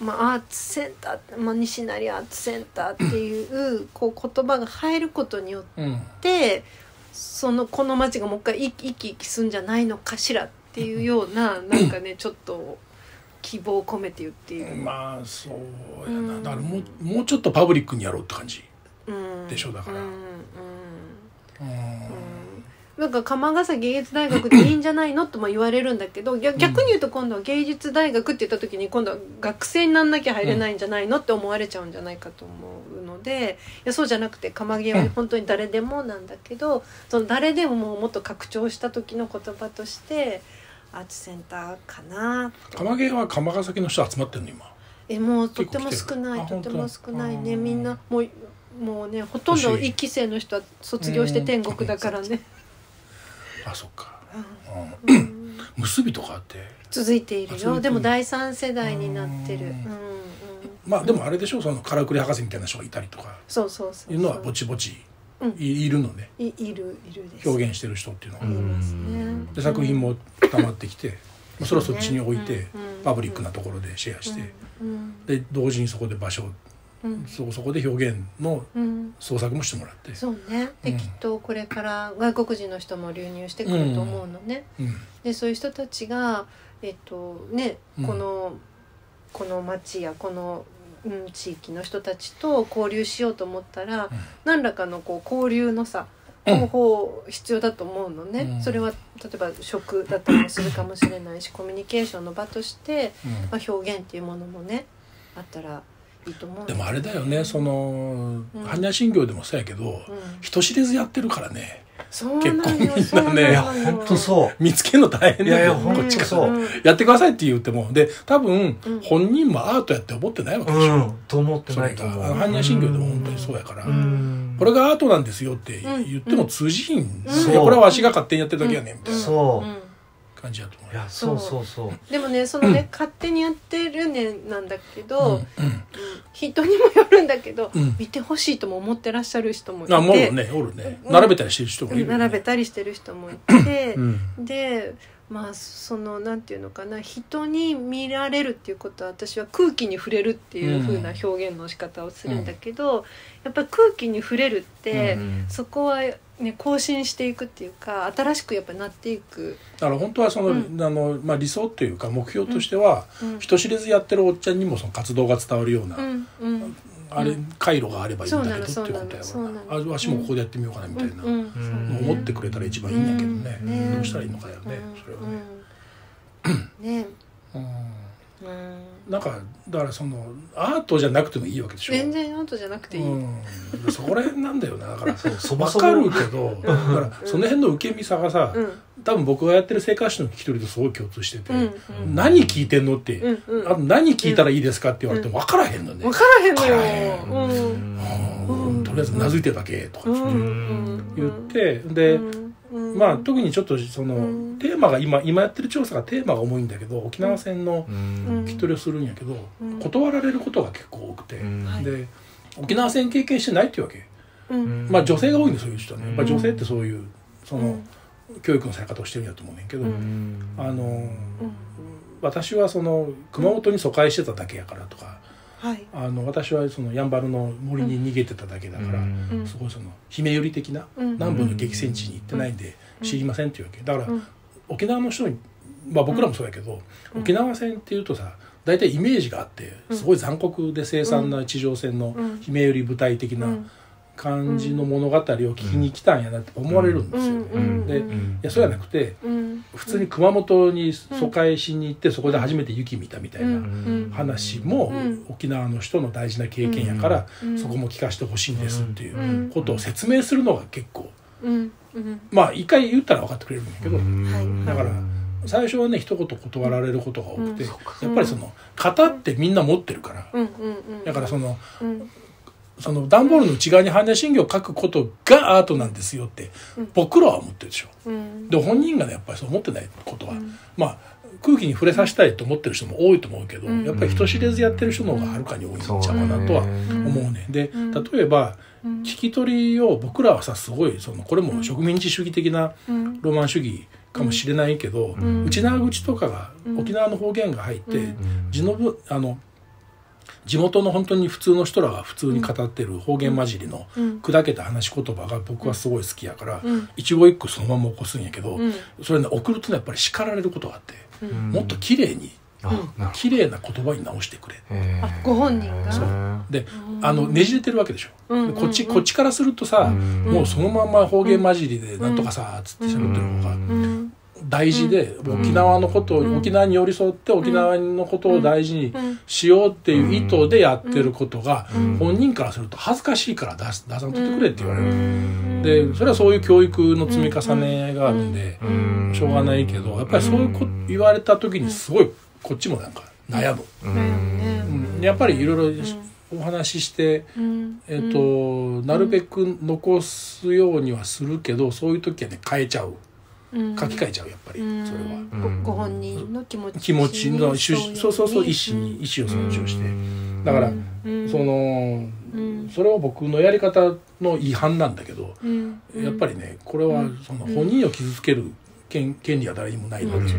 まあ、アーツセンター、まあ、西成アーツセンターっていうこう言葉が入ることによっうん。てそのこの町がもう一回生き生きすんじゃないのかしらっていうような なんかねちょっと希望を込めて言っている。まあそうやな、うん。だからもうもうちょっとパブリックにやろうって感じうん。でしょだから。うんうんなんか釜ヶ崎芸術大学でいいんじゃないのとも言われるんだけど逆逆に言うと今度は芸術大学って言った時に今度は学生になんなきゃ入れないんじゃないのって思われちゃうんじゃないかと思うのでいやそうじゃなくて釜芸は本当に誰でもなんだけどその誰でももっと拡張した時の言葉としてアーツセンターかなと。釜芸は釜ヶ崎の人集まってるの今？えもうとっても少ないあとっても少ないね。みんなもうもうねほとんど年一期生の人は卒業して天国だからね。あそっか、うん。うん。結びとかあって？続いているよ。でも第三世代になってる。ううんんうん。まあでもあれでしょ？そのからくり博士みたいな人がいたりとか。そうそうそういうのはぼちぼちうん。いいるのね？いいるいるです。表現してる人っていうのは、いますね。で作品も溜まってきて、まあそれはそっちに置いて、パブリックなところでシェアして、うん。で同時にそこで場所うん。そこそこで表現のうん。創作もしてもらって、そうね。でうん。きっとこれから外国人の人も流入してくると思うのね。うん。でそういう人たちがえっとねうん。このこの町やこのうん地域の人たちと交流しようと思ったらうん。何らかのこう交流のさ方法必要だと思うのね、うん。それは例えば食だったりもするかもしれないしコミュニケーションの場として、うん。まあ、表現っていうものもねあったらいいと思うでもあれだよねそのうん。般若心経でもそうやけどうん、人知れずやってるからね。そうなのよ結構みんなね本当そう。見つけるの大変だよ。こっちからやってくださいって言っても。で多分うん。本人もアートやって思ってないわけでしょ、うんと思ってないと思う。般若心経でも本当にそうやから、うん。これがアートなんですよって言っても通じひん、これはわしが勝手にやってるだけやねんみたいな。そう。うん感じだと思ういやそうそうそう。でもねそのね、勝手にやってるねなんだけど、うんうん。人にもよるんだけど、うん。見てほしいとも思ってらっしゃる人もいて。あもうねおるね。うん並べたりしてる人もいるよね、並べたりしてる人もいて、うん。でまあそのなんていうのかな人に見られるっていうことは私は空気に触れるっていう風な表現の仕方をするんだけど、やっぱり空気に触れるって、うんそこはね更新していくっていうか新しくやっぱなっていく、だから本当はその、うん。あのまあ、理想というか目標としては、うん。人知れずやってるおっちゃんにもその活動が伝わるような、うん。うんあれうん回路があればいいんだけどってそいうことやわな。のなあわしもここでやってみようかなみたいな、うんうんそう思ってくれたら一番いいんやけどね,、うん。ねどうしたらいいのかよね、それはね、うんね。うん。うんなんかだからそのアートじゃなくてもいいわけでしょ。全然アートじゃなくていい、うん、そこら辺なんだよな。だからそう そもそ分かるもけどだからその辺の受け身さがさ、うん。多分僕がやってる生活史の聞き取りとすごい共通してて、うん。何聞いてんのって、うん。うん。あと何聞いたらいいですかって言われても分からへんのね、分からへんのよ。うん。うん。うん。とりあえずうなずいてるだけとかう言ってで、うんまあ特にちょっとその、うん。テーマが今今やってる調査がテーマが重いんだけど沖縄戦のうん。聞き取りをするんやけど、うん。断られることが結構多くて、で沖縄戦経験してないっていうわけ、うん。まあ女性が多いんですそういう人はね、うん。まあ、女性ってそういうその、うん。教育のされ方をしてるんやと思うねんけど、うん。あのうん。私はその熊本に疎開してただけやからとか、はい。あの私はそのやんばるの森に逃げてただけだから、うん。すごいその姫寄り的なうん。南部の激戦地に行ってないんでうん。知りませんっていうわけ。だから、うん。沖縄の人にまあ僕らもそうやけど、うん。沖縄戦っていうとさ大体イメージがあってうん。すごい残酷で凄惨な地上戦のうん。姫寄り部隊的うなん感じの物語を聞きに来たんやなって思われるんですよ。ね。うん。でいうん。やそうやなくてうん。普通に熊本に疎開しに行ってそこで初めて雪見たみたいなうん。話もうん。沖縄の人の大事な経験やからうん。そこも聞かせてほしいんですっていううん。ことを説明するのが結構まあ一回言ったら分かってくれるんだけどはい。だから最初はね一言断られることが多くてうん。やっぱりその型ってみんな持ってるから。だからそのうんその段ボールの内側に般若心経を書くことがアートなんですよってうん。僕らは思ってるでしょ。うん。で本人がねやっぱりそう思ってないことは、う。んまあ空気に触れさせたいと思ってる人も多いと思うけど、うん。やっぱり人知れずやってる人の方がはるかに多いんちゃうかなとは思うね。でうん。例えばうん。聞き取りを僕らはさすごいそのこれも植民地主義的なうん。ロマン主義かもしれないけど、うん。内縄口とかがうん沖縄の方言が入って、うん。地のぶあの地元の本当に普通の人らが普通に語ってる方言混じりのうん。砕けた話し言葉が僕はすごい好きやから、うん。一語一句そのまま起こすんやけど、うん。それね送るとねやっぱり叱られることがあって、うん。もっと綺麗に綺麗な言葉に直してくれ。ご本人が？そう。でうん。あのねじれてるわけでしょ、うこっちうん。こっちからするとさ、うん。もうそのまま方言混じりでなんとかさつって喋ってる方がうん大事で、うん。沖縄のことを、うん。沖縄に寄り添って沖縄のことを大事にうん。しようっていう意図でやってることが、うん。本人からすると恥ずかしいから出す出さんとってくれって言われる、うん。でそれはそういう教育の積み重ねがあるんで、うん。しょうがないけどやっぱりそういうこ言われた時にすごいこっちもなんか悩む、うん。やっぱりいろいろうん。お話しして、うん。えっとなるべく残すようにはするけどそういう時はね変えちゃう。うん書き換えちゃうやっぱり。それは。うん。ごご本人の気持ち気持ちの主にそうそうそう意思に意思を尊重して。だからうん。そのうん。それは僕のやり方の違反なんだけどうん。やっぱりねこれはその本人を傷つける権権利は誰にもないので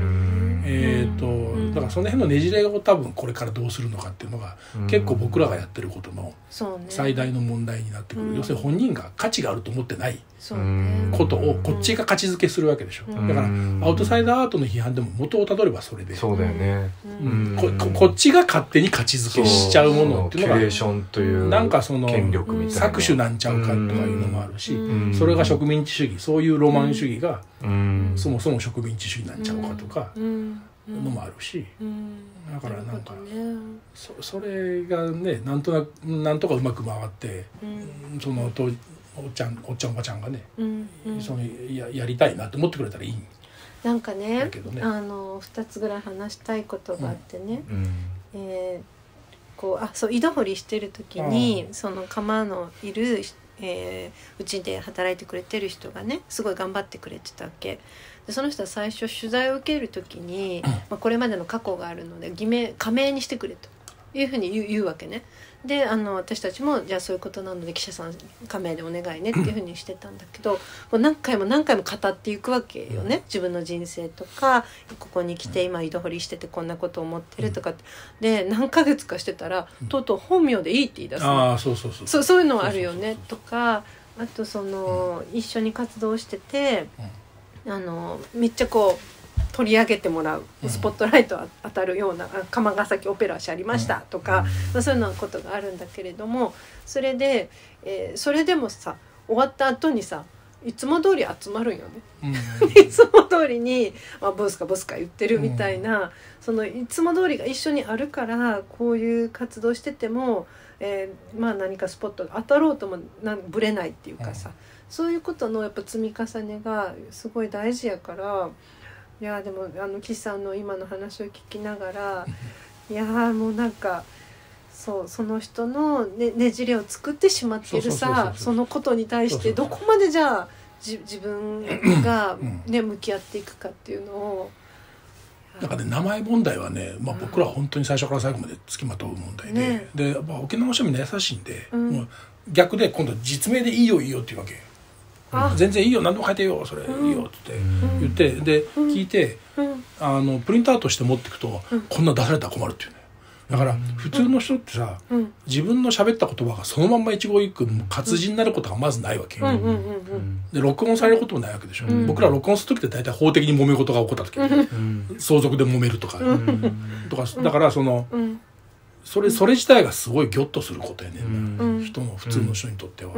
えっとん。だからその辺のねじれを多分これからどうするのかっていうのが結構僕らがやってることの最大の問題になってくる、うん。要するに本人が価値があると思ってないことをこっちが価値づけするわけでしょ、うん。だからうん。アウトサイダーアートの批判でも元をたどればそれで。そうだよね。ううん。んこここっちが勝手に価値づけしちゃうものっていうのがキュレーションというなんかその権力みたいな。搾取なんちゃうかとかいうのもあるし、うん。それが植民地主義そういうロマン主義がうん。そもそも植民地主義なんちゃうかとかうん。のもあるし。うん。だからなんかそそれがねなんとなくなんとかうまく回ってうん。そのとおっちゃんおっちゃんおばちゃんがね、うんうん。そのややりたいなって思ってくれたらいい。なんかねだけどね。あの2つぐらい話したいことがあってね、うん。えーこうあそう井戸掘りしてる時にその釜のいるえーうち、で働いてくれてる人がねすごい頑張ってくれてたわけ。でその人は最初取材を受ける時に、まあ、これまでの過去があるので偽名加盟にしてくれというふうに言う言うわけねであの私たちもじゃあそういうことなので記者さん加盟でお願いねっていうふうにしてたんだけど、もう何回も何回も語っていくわけよね。自分の人生とかここに来て今井戸掘りしててこんなこと思ってるとかって。で何ヶ月かしてたらとうとう本名でいいって言い出すあそうそうそう。そうそういうのはあるよね。とかあとその、一緒に活動してて、あのめっちゃこう取り上げてもらううん。スポットライトが当たるようなあ釜ヶ崎オペラシありましたとか、まあ、そういうようなことがあるんだけれどもそれで、えーそれでもさ終わった後にさいつも通り集まるんよね。うん。いつも通りに「あボスかボスか」言ってるみたいな、そのいつも通りが一緒にあるからこういう活動してても、えーまあ何かスポットが当たろうともなんぶれないっていうかさ、そういうことのやっぱ積み重ねがすごい大事やからいやでもあの岸さんの今の話を聞きながらいやーもうなんか。そうその人のねねじれを作ってしまってるさそのことに対してどこまでじゃあじ自分がうん。ね向き合っていくかっていうのを。なんかね名前問題はね、まあ、僕らは本当に最初から最後まで付きまとう問題で、ね。で、まあ、沖縄の人はみんな優しいんで、うん。もう逆で今度実名でいいよいいよって言うわけ。あ全然いいよ何でも書いてよそれ、うんいいよってうん言ってで、うん聞いてうんあのプリントアウトして持ってくと、うんこんな出されたら困るっていうねだから普通の人ってさうん自分の喋った言葉がそのまんま一語一句活字になることがまずないわけよ、うんうんうんで録音されることもないわけでしょ、うん。僕ら録音する時って大体法的に揉め事が起こった時、うん。相続で揉めるとか、うん。とかだからそのうんそれそれ自体がすごいギョッとすることやねんな、うん。人の普通の人にとっては。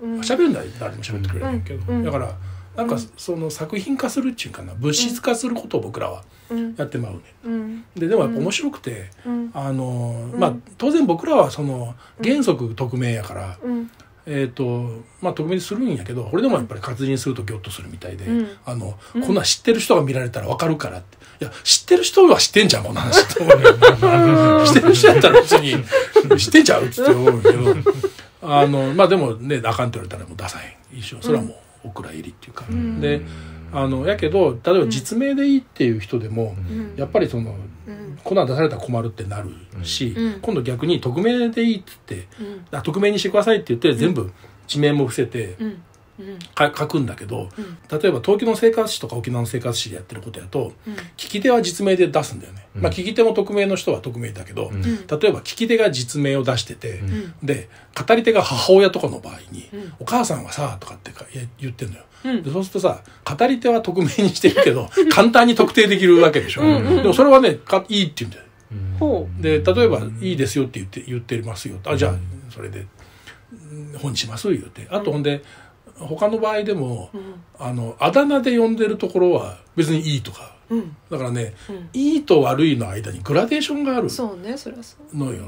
うん。なるほうん喋るんだら誰でも喋ってくれるけど、うん。だからなんかその作品化するっていうかな物質化することを僕らはうんやってまうね。うん。ででもやっぱ面白くて、うん。あのうん。まあ当然僕らはその原則匿名やから、うん。えっ、とまあ匿名にするんやけどこれでもやっぱり活字にするとギョッとするみたいで、うん。あの、うん。こんなん知ってる人が見られたらわかるからって。いや知ってる人は知ってんじゃんこの話って思うよ。知ってる人やったら別に知ってんちゃうっつって思うけど あのまあでもねあかんって言われたらもう出さへん。一緒それはもうお蔵入りっていうか、うん。であのやけど例えば実名でいいっていう人でも、うん。やっぱりそのうん。こんなん出されたら困るってなるし、うん。今度逆に匿名でいいっつって匿名にしてくださいって言って全部地名も伏せてか書くんだけどうん例えば東京の生活史とか沖縄の生活史でやってることやとうん聞き手は実名で出すんだよね、うん。まあ聞き手も匿名の人は匿名だけど、うん。例えば聞き手が実名を出してて、で語り手が母親とかの場合に「うん。お母さんはさ」とかって言ってんのよ。うん。でそうするとさ語り手は匿名にしてるけど 簡単に特定できるわけでしょ、でもそれはねかいいって言うんだよ。ほで例えば「いいですよ」って言って言ってますよあじゃあそれでうん本にします？言って。あとほんで他の場合でもうん。あのあだ名で呼んでるところは別にいいとか。うん。だからねうん。いいと悪いの間にグラデーションがある。そうねそりゃそう。のよ。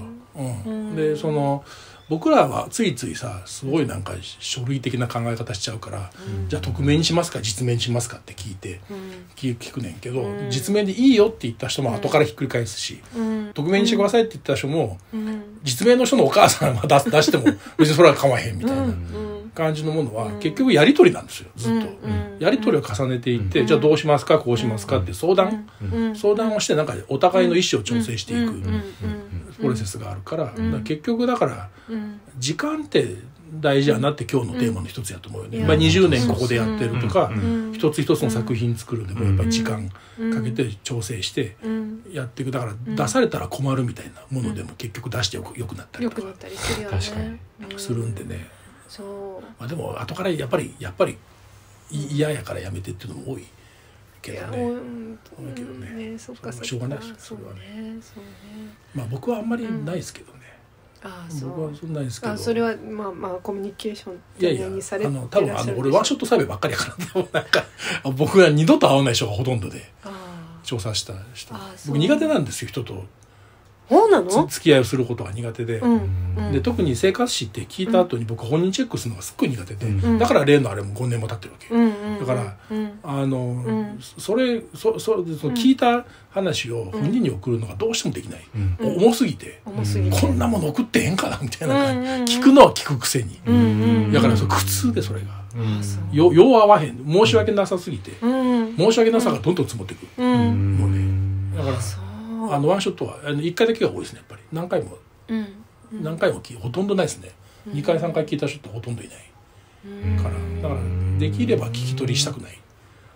でその僕らはついついさすごいなんか書類的な考え方しちゃうから、うん。じゃあ匿名にしますか実名にしますかって聞いてうん。聞聞くねんけど、うん。実名でいいよって言った人も後からひっくり返すし、うん。匿名にしてくださいって言った人も、うん。実名の人のお母さんは出す出しても別にそれは構わへんみたいな。うん感じのものはうん。結局やり取りなんですよずっと。うんやり取りを重ねていって、うん。じゃあどうしますかこうしますかって相談、うん。相談をしてなんかお互いの意思を調整していくプロセスがあるから,、うん。結局だからうん。時間って大事やなって今日のテーマの一つやと思うよね、うん。まあ、20年ここでやってるとか、一つ一つの作品作るでもやっぱり時間かけて調整してうん。やっていく。だから出されたら困るみたいなものでも結局出してよくよくなったりとか。するんでね、そう。まあ、でも後からやっぱりやっぱりい嫌やからやめてっていうのも多いけどね。うん。多いけどね。ねそしょうがないですそれはね。ねまあ僕はあんまりないですけどね、ああそう。僕はそんなですけど。あそれはまあまあコミュニケーションいやいや丁寧にされてあの多分あの俺ワンショットトサーベイばっかりやから多分なんか僕が二度と会わない人がほとんどであ調査した人。僕苦手なんですよ人とあそうなの？つ付き合いをすることが苦手で、で特に生活史って聞いた後に僕本人チェックするのがすっごい苦手で、うん。だから例のあれも5年も経ってるわけ、うんうんだからうん。あの、ん。それそそその聞いた話を本人に送るのがどうしてもできない、重すぎて、重すぎて。こんなもの送ってへんかなみたいな感じ、うんうんうん。聞くのは聞くくせに、うんうんだからそれ苦痛でそれが。うん。あそう。よよう合わへん。申し訳なさすぎて、うん。申し訳なさがどんどん積もっていく、うん。もうね。だからあのワンショットはあの1回だけが多いですねやっぱり。何回も。うん。何回も聞いほとんどないですね、2回3回聞いた人ってほとんどいないうん。からだからできれば聞き取りしたくない。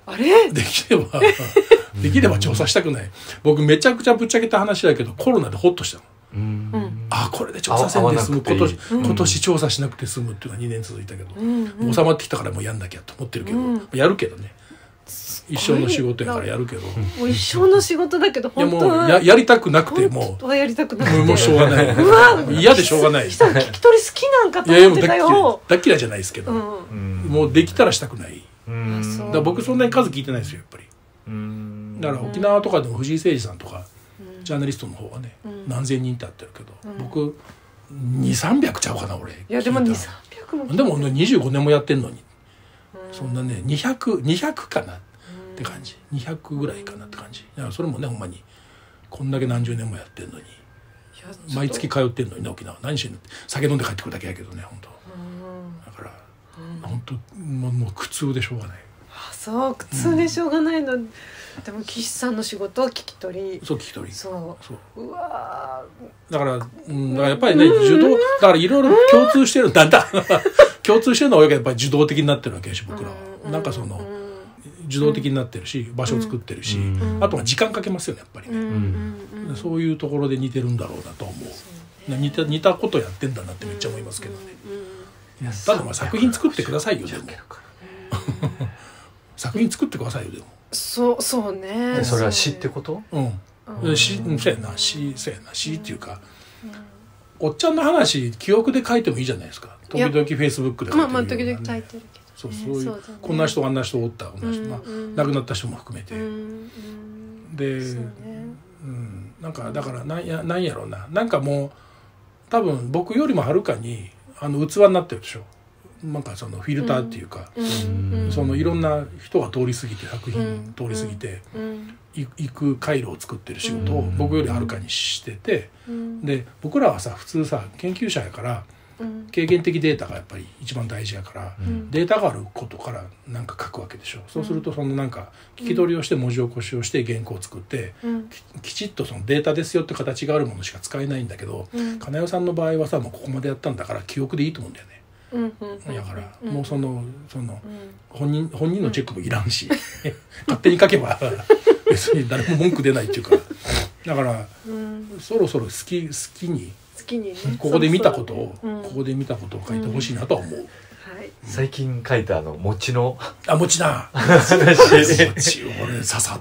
あれ？できれば できれば調査したくない。僕めちゃくちゃぶっちゃけた話だけどコロナでホッとしたの。うん。うん。あこれで調査せんで済む。今合わなくていい年今年調査しなくて済むっていうのが2年続いたけど、うん。もう収まってきたからもうやんなきゃと思ってるけど、うん。やるけどね一生の仕事やからやるけど、いもう一生の仕事だけどやもう本当はややりたくなくても本当はやりたくなくて。うもうもうしょうがない。うわ嫌でしょうがない。いさ聞き取り好きなんかとやいや思ってもう大っ嫌いたよ大っ嫌いじゃないですけど、うん。うんもうできたらしたくない。だから僕そんなに数聞いてないですよやっぱり。うん。だから沖縄とかでも藤井誠二さんとかうん。ジャーナリストの方はね、うん。何千人ってあってるけど、うん。僕2300ちゃうかな俺。いやでも聞い2300もたでも25年もやってんのに、うん。そんなね200200かなって感じ。200ぐらいかなって感じ。だからそれもねほんまに。こんだけ何十年もやってんのに。毎月通ってんのにね沖縄。何してんのって酒飲んで帰ってくるだけやけどね本当。うん。だから本当もうもう苦痛でしょうがない。あそう苦痛でしょうがないの、でも岸さんの仕事は聞き取り。そう聞き取り。そそう。ううわだから、うん、だからやっぱりね、受動、だからいろいろ共通してる、だんだん、共通してるのはやっぱり受動的になってるわけやし、ー僕らは。うなんかその、うん受動的になってるし、場所を作ってるし、うん。あとは時間かけますよね、やっぱりね。んうんそういうところで似てるんだろうなと思う。似た似たことやってんだなってめっちゃ思いますけどね。うんうん。ただまあ作品作ってくださいよ、でも。作品作ってくださいよ、でも。そうそうね。でそれは詩ってこと？うん。うんし、うん。そうやな、し、そうやな、しっていうか、おっちゃんの話、記憶で書いてもいいじゃないですか。時々フェイスブックで書いてるようなね。まあまあ時々書いてるけどそうねそういうだね。こんな人あんな人おったこんな人、まあ亡くなった人も含めて、で、そうね。うん、なんかだからなんやなんやろうな。なんかもう多分僕よりもはるかにあの器になってるでしょ。なんかそのフィルターっていうか、そのいろんな人が通り過ぎて作うん。品通り過ぎて、行く回路を作ってる仕事をうん。僕よりはるかにしてて、うん。で僕らはさ普通さ研究者やからうん経験的データがやっぱり一番大事やから、うん。データがあることからなんか書くわけでしょ。そうするとそのなんか聞き取りをして文字起こしをして原稿を作ってうん。ききちっとそのデータですよって形があるものしか使えないんだけどうん。金代さんの場合はさもうここまでやったんだから記憶でいいと思うんだよね。だからうん。もうそのそのうん。本人本人のチェックもいらんし 勝手に書けば別に誰も文句出ないっていうかだからうん。そろそろ好き好きに好きにね ここで見たことをここで見たことを書いてほしいなとは思う。最近書いたあの餅の。あもちな話餅俺刺 さ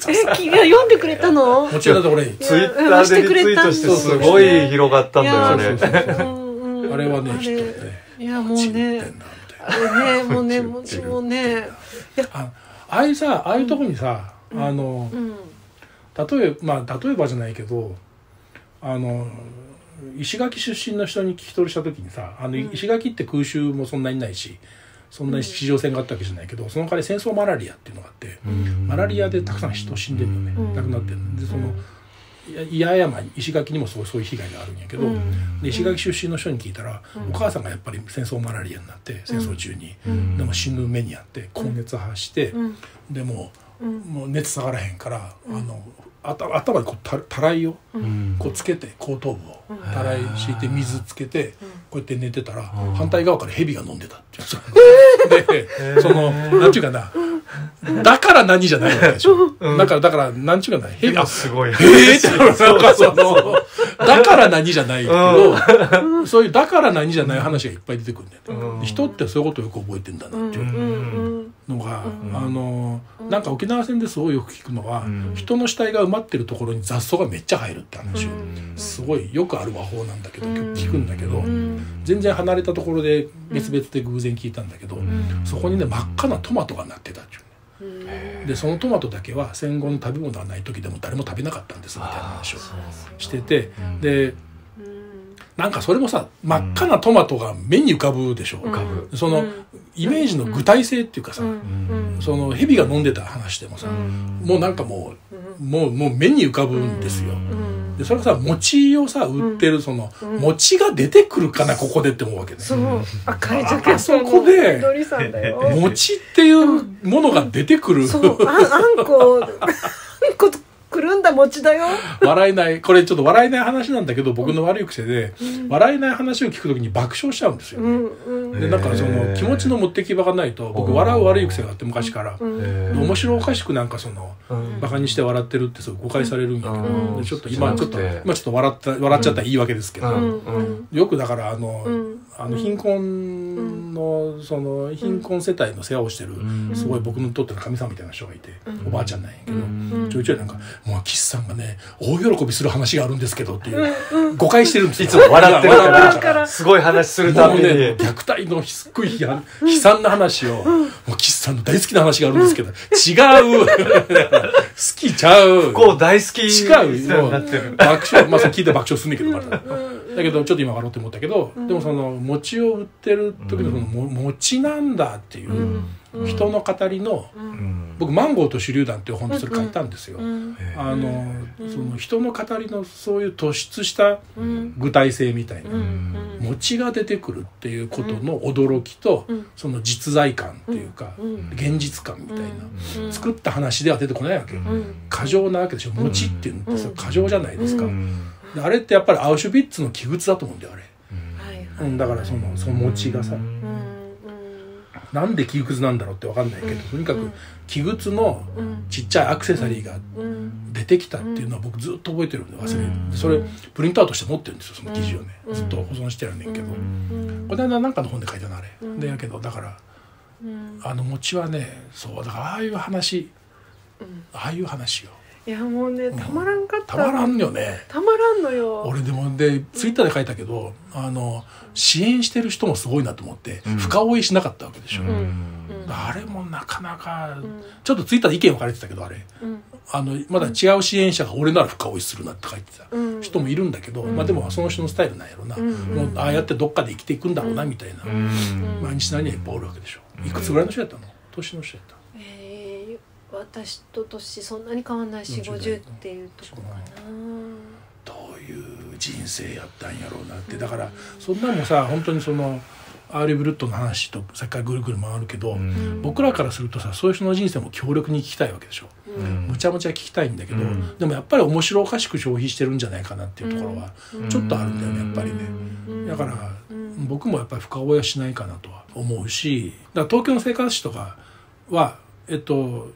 刺さえ君は読んでくれたの？もちろんだって俺ツイッターでリツイートしてすごい広がったんだよいやねそうそうそう。うんうんあれはねあれきっとねいやもうね。ってんなみたいあなれねもうねもうもうねあああいうさああいうとこにさ、うん。あのうん。例えまあ例えばじゃないけどあの石垣出身の人に聞き取りした時にさあの、うん。石垣って空襲もそんなにないしそんなに地上戦があったわけじゃないけどその代わり戦争マラリアっていうのがあって、マラリアでたくさん人死んでるよね、うん。亡くなってるでその、いや山石垣にもそうそういう被害があるんやけど、うん。で石垣出身の人に聞いたら、うん。お母さんがやっぱり戦争マラリアになって戦争中に、うん。でも死ぬ目にあって高熱発して、うん。でもうん。もう熱下がらへんから、うん。あの頭頭にこうたたらいをうん。こうつけて後頭部を。うんたらい敷いて水つけてうん。こうやって寝てたらうん。反対側から蛇が飲んでたって言う。ん。でそのなんていうかなだから何じゃないわけでしょ。うん。だから、だから、なんちゅうかな、へでもすごい。ええって、なんかその、だから何じゃないけど、そういうだから何じゃない話がいっぱい出てくるんだよ。人ってそういうことをよく覚えてんだなっていう。うん。のが、うん。あの、なんか沖縄戦ですごいよく聞くのは、うん。人の死体が埋まってるところに雑草がめっちゃ生えるって話を、うん。すごいよくある和法なんだけど、うん。聞くんだけど、うん。全然離れたところで別々で偶然聞いたんだけど、ん。そこにね真っ赤なトマトがなってたっていう。でそのトマトだけは戦後の食べ物がない時でも誰も食べなかったんですみたいな話をしててうん。でうん。なんかそれもさ真っ赤なトマトが目に浮かぶでしょ、浮かぶ。そのイメージの具体性っていうかさ、その蛇が飲んでた話でもさ、うん。もうなんかもうもうもう目に浮かぶんですよ、うんでそれがさ餅をさ売ってるその、うん。餅が出てくるかなここでって思うわけね。そう。赤いジャケットそこで緑さんだよ。餅っていうものが出てくる、そう。ああんこ。あんことくるんだ餅だよ。笑えない。これちょっと笑えない話なんだけど僕の悪い癖で、笑えない話を聞くときに爆笑しちゃうんですよ、うんうん。でなんかその気持ちの持ってき場がないと僕笑う悪い癖があって昔から、面白おかしくなんかそのうん。バカにして笑ってるってすごい誤解されるんやけど、うん。でちょっと今ちょっと今ちょっと笑った笑っちゃったら言い訳ですけど、ううんうん。よくだからあの、うんあの貧困のその貧困世帯の世話をしてる、うん。すごい僕にとっての神様みたいな人がいて、うん。おばあちゃんなんやけど、うん。ちょいちょいなんか「もう岸さんがね大喜びする話があるんですけど」っていう、誤解してるんですよ。いつも笑ってるか笑笑ってるから。ら、すごい話するたびに。もうね、虐待のすっごい悲惨悲惨な話を、もう岸さんの大好きな話があるんですけど、違う。好きちゃう。こう大好き違う。よになってる。爆笑、まあ、それ聞いて爆笑すんねんけど、また。だけど、ちょっと今笑おうと思ったけど、でもその、餅を売ってる時のその、も餅なんだっていう、うん。人の語りの、うん。僕、マンゴーと手榴弾っていう本でそれ書いたんですよ。あの、その人の語りのそういう突出したうん。具体性みたいな。うん。餅が出てくるっていうことの驚きと、うん。その実在感っていうか、うん。現実感みたいな、うん。作った話では出てこないわけ、うん。過剰なわけでしょ。餅っていうのってさ過剰じゃないですか、うん。であれってやっぱりアウシュビッツの器物だと思うんだよあれ、うん、だからそのその餅がさ、うんうん。なんで器物なんだろうって分かんないけど、とにかくうん。器物のうん。ちっちゃいアクセサリーがうん。出てきたっていうのは僕ずっと覚えてるんで忘れそれプリントアウトして持ってるんですよその記事をね、うん。ずっと保存してるんねんけど、うん。この間なんかの本で書いたのあれ、うん。でやけどだからうん。あの餅はねそうだからああいう話うん。ああいう話よいやもうねたまらんかった。たまらんよね。たまらんのよ。俺でもでツイッターで書いたけどあの支援してる人もすごいなと思って、うん。深追いしなかったわけでしょ、うん。うん。あれもなかなか、うん。ちょっとツイッターで意見分かれてたけどあれ。うん。あのまだ違う支援者が俺なら深追いするなって書いてたうん。人もいるんだけど、うん。まあでもその人のスタイルなんやろな、うん。もうああやってどっかで生きていくんだろうなみたいな、うん。毎日何人いっぱいおるわけでしょ。いくつぐらいの人やったの？年の人やったえー私と年そんなに変わんないし40 50っていうとこかな。どういう人生やったんやろうなって。だからそんなんもさ本当にそのアール・ブリュットの話とさっきからぐるぐる回るけど、うん。僕らからするとさそういう人の人生も強力に聞きたいわけでしょ、うん。むちゃむちゃ聞きたいんだけど、うん。でもやっぱり面白おかしく消費してるんじゃないかなっていうところはうん。ちょっとあるんだよねやっぱりね、うん。だから、うん。僕もやっぱり深追いはしないかなとは思うしだから東京の生活史とかはえっと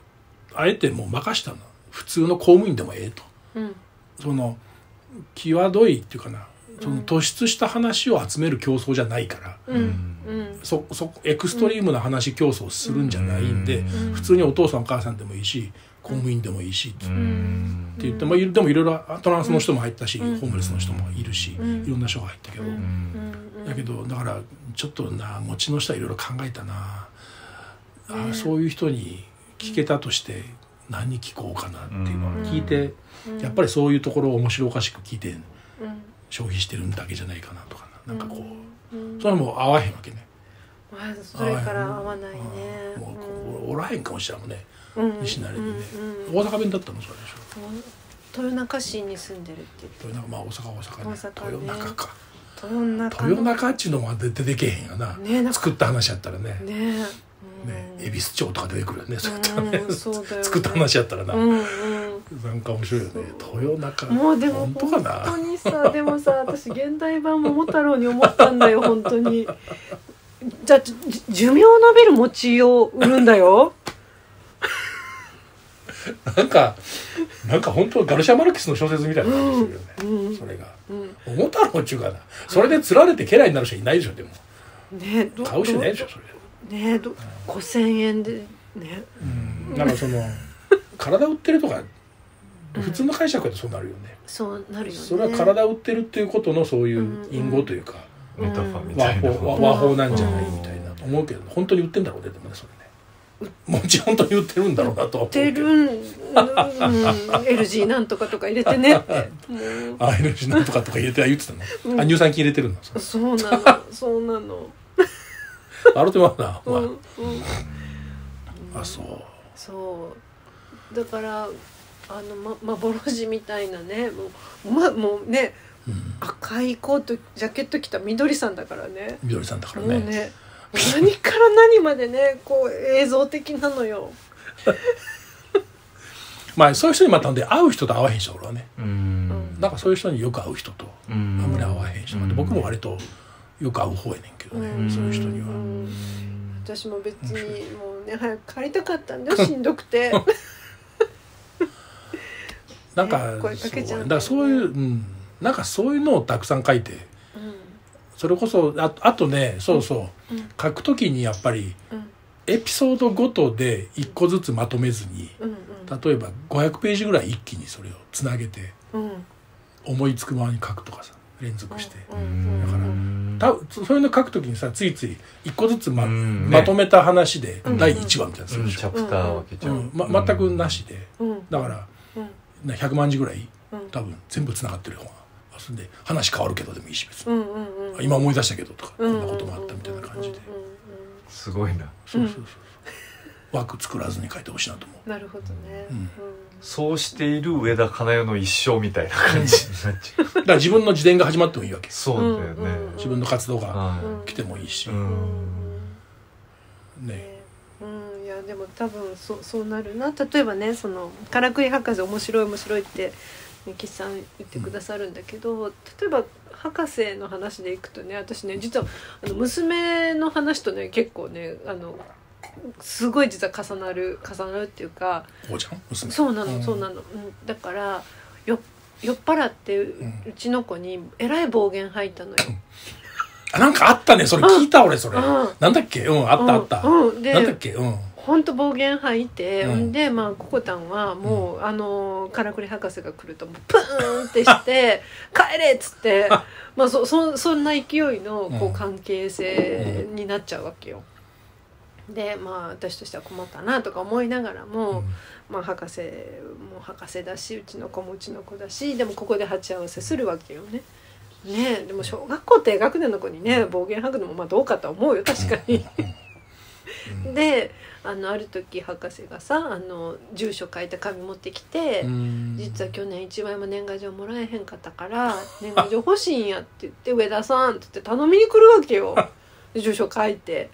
あえてもう任したの。普通の公務員でもええと。うん。その際どいっていうかな。その突出した話を集める競争じゃないから、うん。うん。そそエクストリームな話競争するんじゃないんで、うん。普通にお父さんお母さんでもいいし公務員でもいいしってうん言って、まあ、でもいろいろトランスの人も入ったし、うん。ホームレスの人もいるし、うん。いろんな人が入ったけど、だけどだからちょっとな餅の下いろいろ考えたな、あね。そういう人に聞けたとして何に聞こうかなっていうのは聞いて、うん。やっぱりそういうところを面白おかしく聞いてうん消費してるだけじゃないかなとかななんかこう、うん。それも合わへんわけね。まあそれから合わないね。うんもうおらへんかもしれんもんね、うん。西成でね、うんうん大阪弁だったのそれでしょ。豊中市に住んでるって豊中まあ大阪は大阪ね。豊中か。豊中の豊中っちゅうのも出てけへんよな、作った話やったらね。ねねうん。恵比寿町とか出てくるよねそうやったらね、作った話やったらな、うんうん。なんか面白いよね。豊中もうでも本当かな？本当にさでもさ 私現代版桃太郎に思ったんだよ本当に。じゃあじ寿命伸びる餅を売るんだよ。なんかなんか本当ガルシア・マルキスの小説みたいな感じするよね、うん。それが。うん。桃太郎っちゅうかな。それで釣られて家来になる人いないでしょでも。ねど買う人いないでしょそれねど5000円でね。なんかその体売ってるとか普通の解釈だとそうなるよね、そうなるよね。それは体売ってるっていうことのそういう隠語というか、メタファーみ和たいな。法和和法なんじゃないみたいな。思うけど本当に売ってんだろうねでもねそれね。もちろん本当に売ってるんだろうなとは思うけど。てるん、うん、LG なんとかとか入れてね。ってもうあ NG なんとかとか入れてあ言ってたの、あ乳酸菌入れてるの？そうなの。そうなの洗ってまうな、まうんうん。あ、あそう。そう。だからあの、ま、幻みたいなねもう,、ま、もうねうん。赤いコートジャケット着た緑さんだからね。みどりさんだからね。もうね何から何までねこう映像的なのよ。まあそういう人にまたんで会う人と会わへん人俺はね。うん。なんかそういう人によく会う人と。あうん。んまり会わへん人で僕も割とよく会う方やねんけどね、うん。そういう人には、うん。私も別にもうね早く帰りたかったんだよしんどくて。なんか、ね声かけちゃう。んだよねそうだからそういう、うん、なんかそういうのをたくさん書いてうん。それこそああとねそうそう、うん。書くときにやっぱりうん。エピソードごとで一個ずつまとめずにうん例えば500ページぐらい一気にそれをつなげてうん。うん思いつくままに書くとかさ連続して、うんうんだからうん。たそういうの書くときにさついつい一個ずつま,、うん。まとめた話でうん。第1話みたいなのすうんるでしょ、チャプター分けちゃう。うん。ま、全くなしで。うん。だからうん。な100万字ぐらいうん。多分全部つながってる本がそれで話変わるけどでもいいし別に、うんうんうん。今思い出したけどとかこうんんなこともあったみたいな感じで、すごいな。そうそうそうそう枠作らずに書いてほしいなと思う。なるほどね。うん。そうしている上田かな代の一生みたいな感じになっちゃう。だから自分の自伝が始まってもいいわけ。そうだよね。うん自分の活動がは来てもいいし、いうん。うん。ねねうん。いやでも多分そうそうなるな。例えばねその「からくり博士面白い面白い」ってね岸さん言ってくださるんだけど、例えば博士の話でいくとね私ね実はあの娘の話とね結構ねあのすごい実は重なる重なるっていうかそうなの、ん。そうなの、うん、だからよ酔っ払ってう,、ん。ちの子にえらい暴言吐いたのよ。あなんかあったね。それ聞いた俺それ。うん。なんだっけ？うんあったあった、うん。なんだっけ？うん。ほんと暴言吐いて、うん。でまあココタンはもう、あのからくり博士が来るともうプーンってして「帰れ!」っつって まあそそそんな勢いのこうん。う関係性になっちゃうわけよ。でまあ私としては困ったなとか思いながらも、まあ博士も博士だしうちの子もうちの子だしでもここで鉢合わせするわけよね。ねえでも小学校低学年の子にね暴言吐くのもまあどうかとは思うよ確かに。であのある時博士がさあの住所書いた紙持ってきて、うん。実は去年一枚も年賀状もらえへんかったから年賀状欲しいんやって言って「上田さん」って言って頼みに来るわけよ。で 住所書いて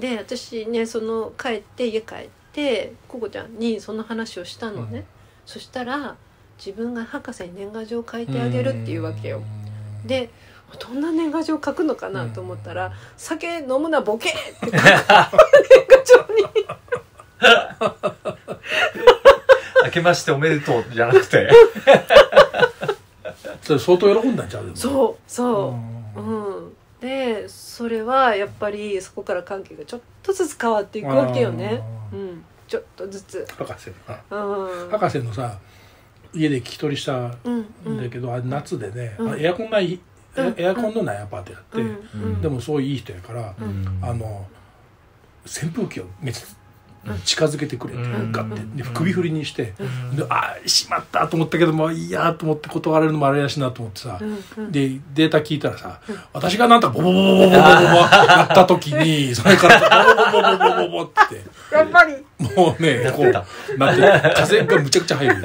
で私ねその帰って家帰ってココちゃんにその話をしたのね、うん。そしたら自分が博士に年賀状書いてあげるっていうわけよ。でどんな年賀状書くのかなと思ったら「酒飲むなボケ!」って書く 年賀状に。明けましておめでとうじゃなくて。それ相当喜んだんちゃうそうそう、うん。うん、でそれはやっぱりそこから関係がちょっとずつ変わっていくわけよね。うん。ちょっとずつ。博士博士のさ家で聞き取りしたうんんだけど、あれ夏でね、うん。あエアコンない、エうん。エアコンのないアパートやって、うん。うん。でもそういい人やから、うん。あの扇風機をめっちゃ近づけてくれて、うん。ガッて。首振りにして、うん。であーしまったと思ったけどもいいやと思って断られるのもあれやしなと思ってさ、でデータ聞いたらさ、私がなんとかボボボボボボボボボやった時にそれからボボボボボボボボってやっぱりもうねこうななってって風がむちゃくちゃ入るうんっ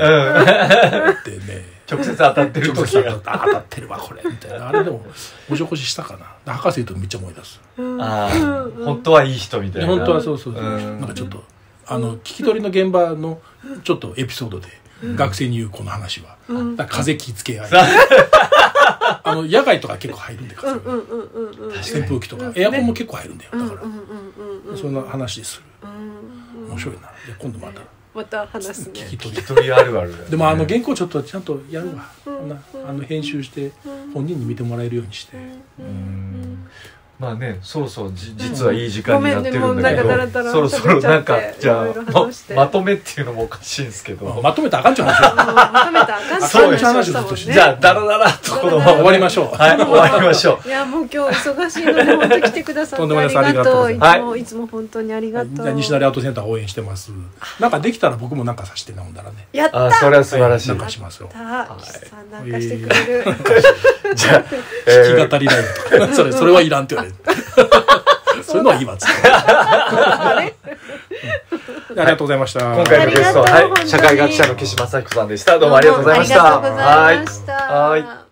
てね直接当たってる時が。当たってるわこれみたいな。あれでもおちょこししたかな。博士とめっちゃ思い出す。うん。ああうん本当はいい人みたいな。本当はそうそうそう。うん。なんかちょっとあの聞き取りの現場のちょっとエピソードで学生に言うこの話は。うん。風気付け合い。さあ。の野外とか結構入るんで風がうんう扇風機とか。うん。エアコンも結構入るんだよだから。うんうんうんうんうん。そんな話する。うん。面白いな。で今度またまた話すね。聞き取り一人あるあるだよね。でもあの原稿ちょっとちゃんとやるわ、うん。なあの編集して本人に見てもらえるようにして、うんまあねそうそうじ実はいい時間になってるんだけどそろそろなんかじゃあまとめっていうのもおかしいんですけど。まとめたらあかんちゅう話よ。まとめたらあかんしそう話をずっとして。じゃあダラダラっとこの。まま終わりましょう。はい終わりましょう。いやもう今日忙しいので本当来てくださってとんでもないです。ありがとう。いつもい。つも本当にありがとう。じゃあ西成アートセンター応援してます。なんかできたら僕もなんかさしてなもんだらね。やった。あそれは素晴らしい。なんかしますよ。さんなんかしてくれる。じゃあ弾き語りライブとか。それそれはいらんって言われる そういうのはいいわっつってありがとうございました。今回のゲストは、はい、社会学者の岸正彦さんでした。どうもありがとうございました。どうもありがとうございました。はい。はい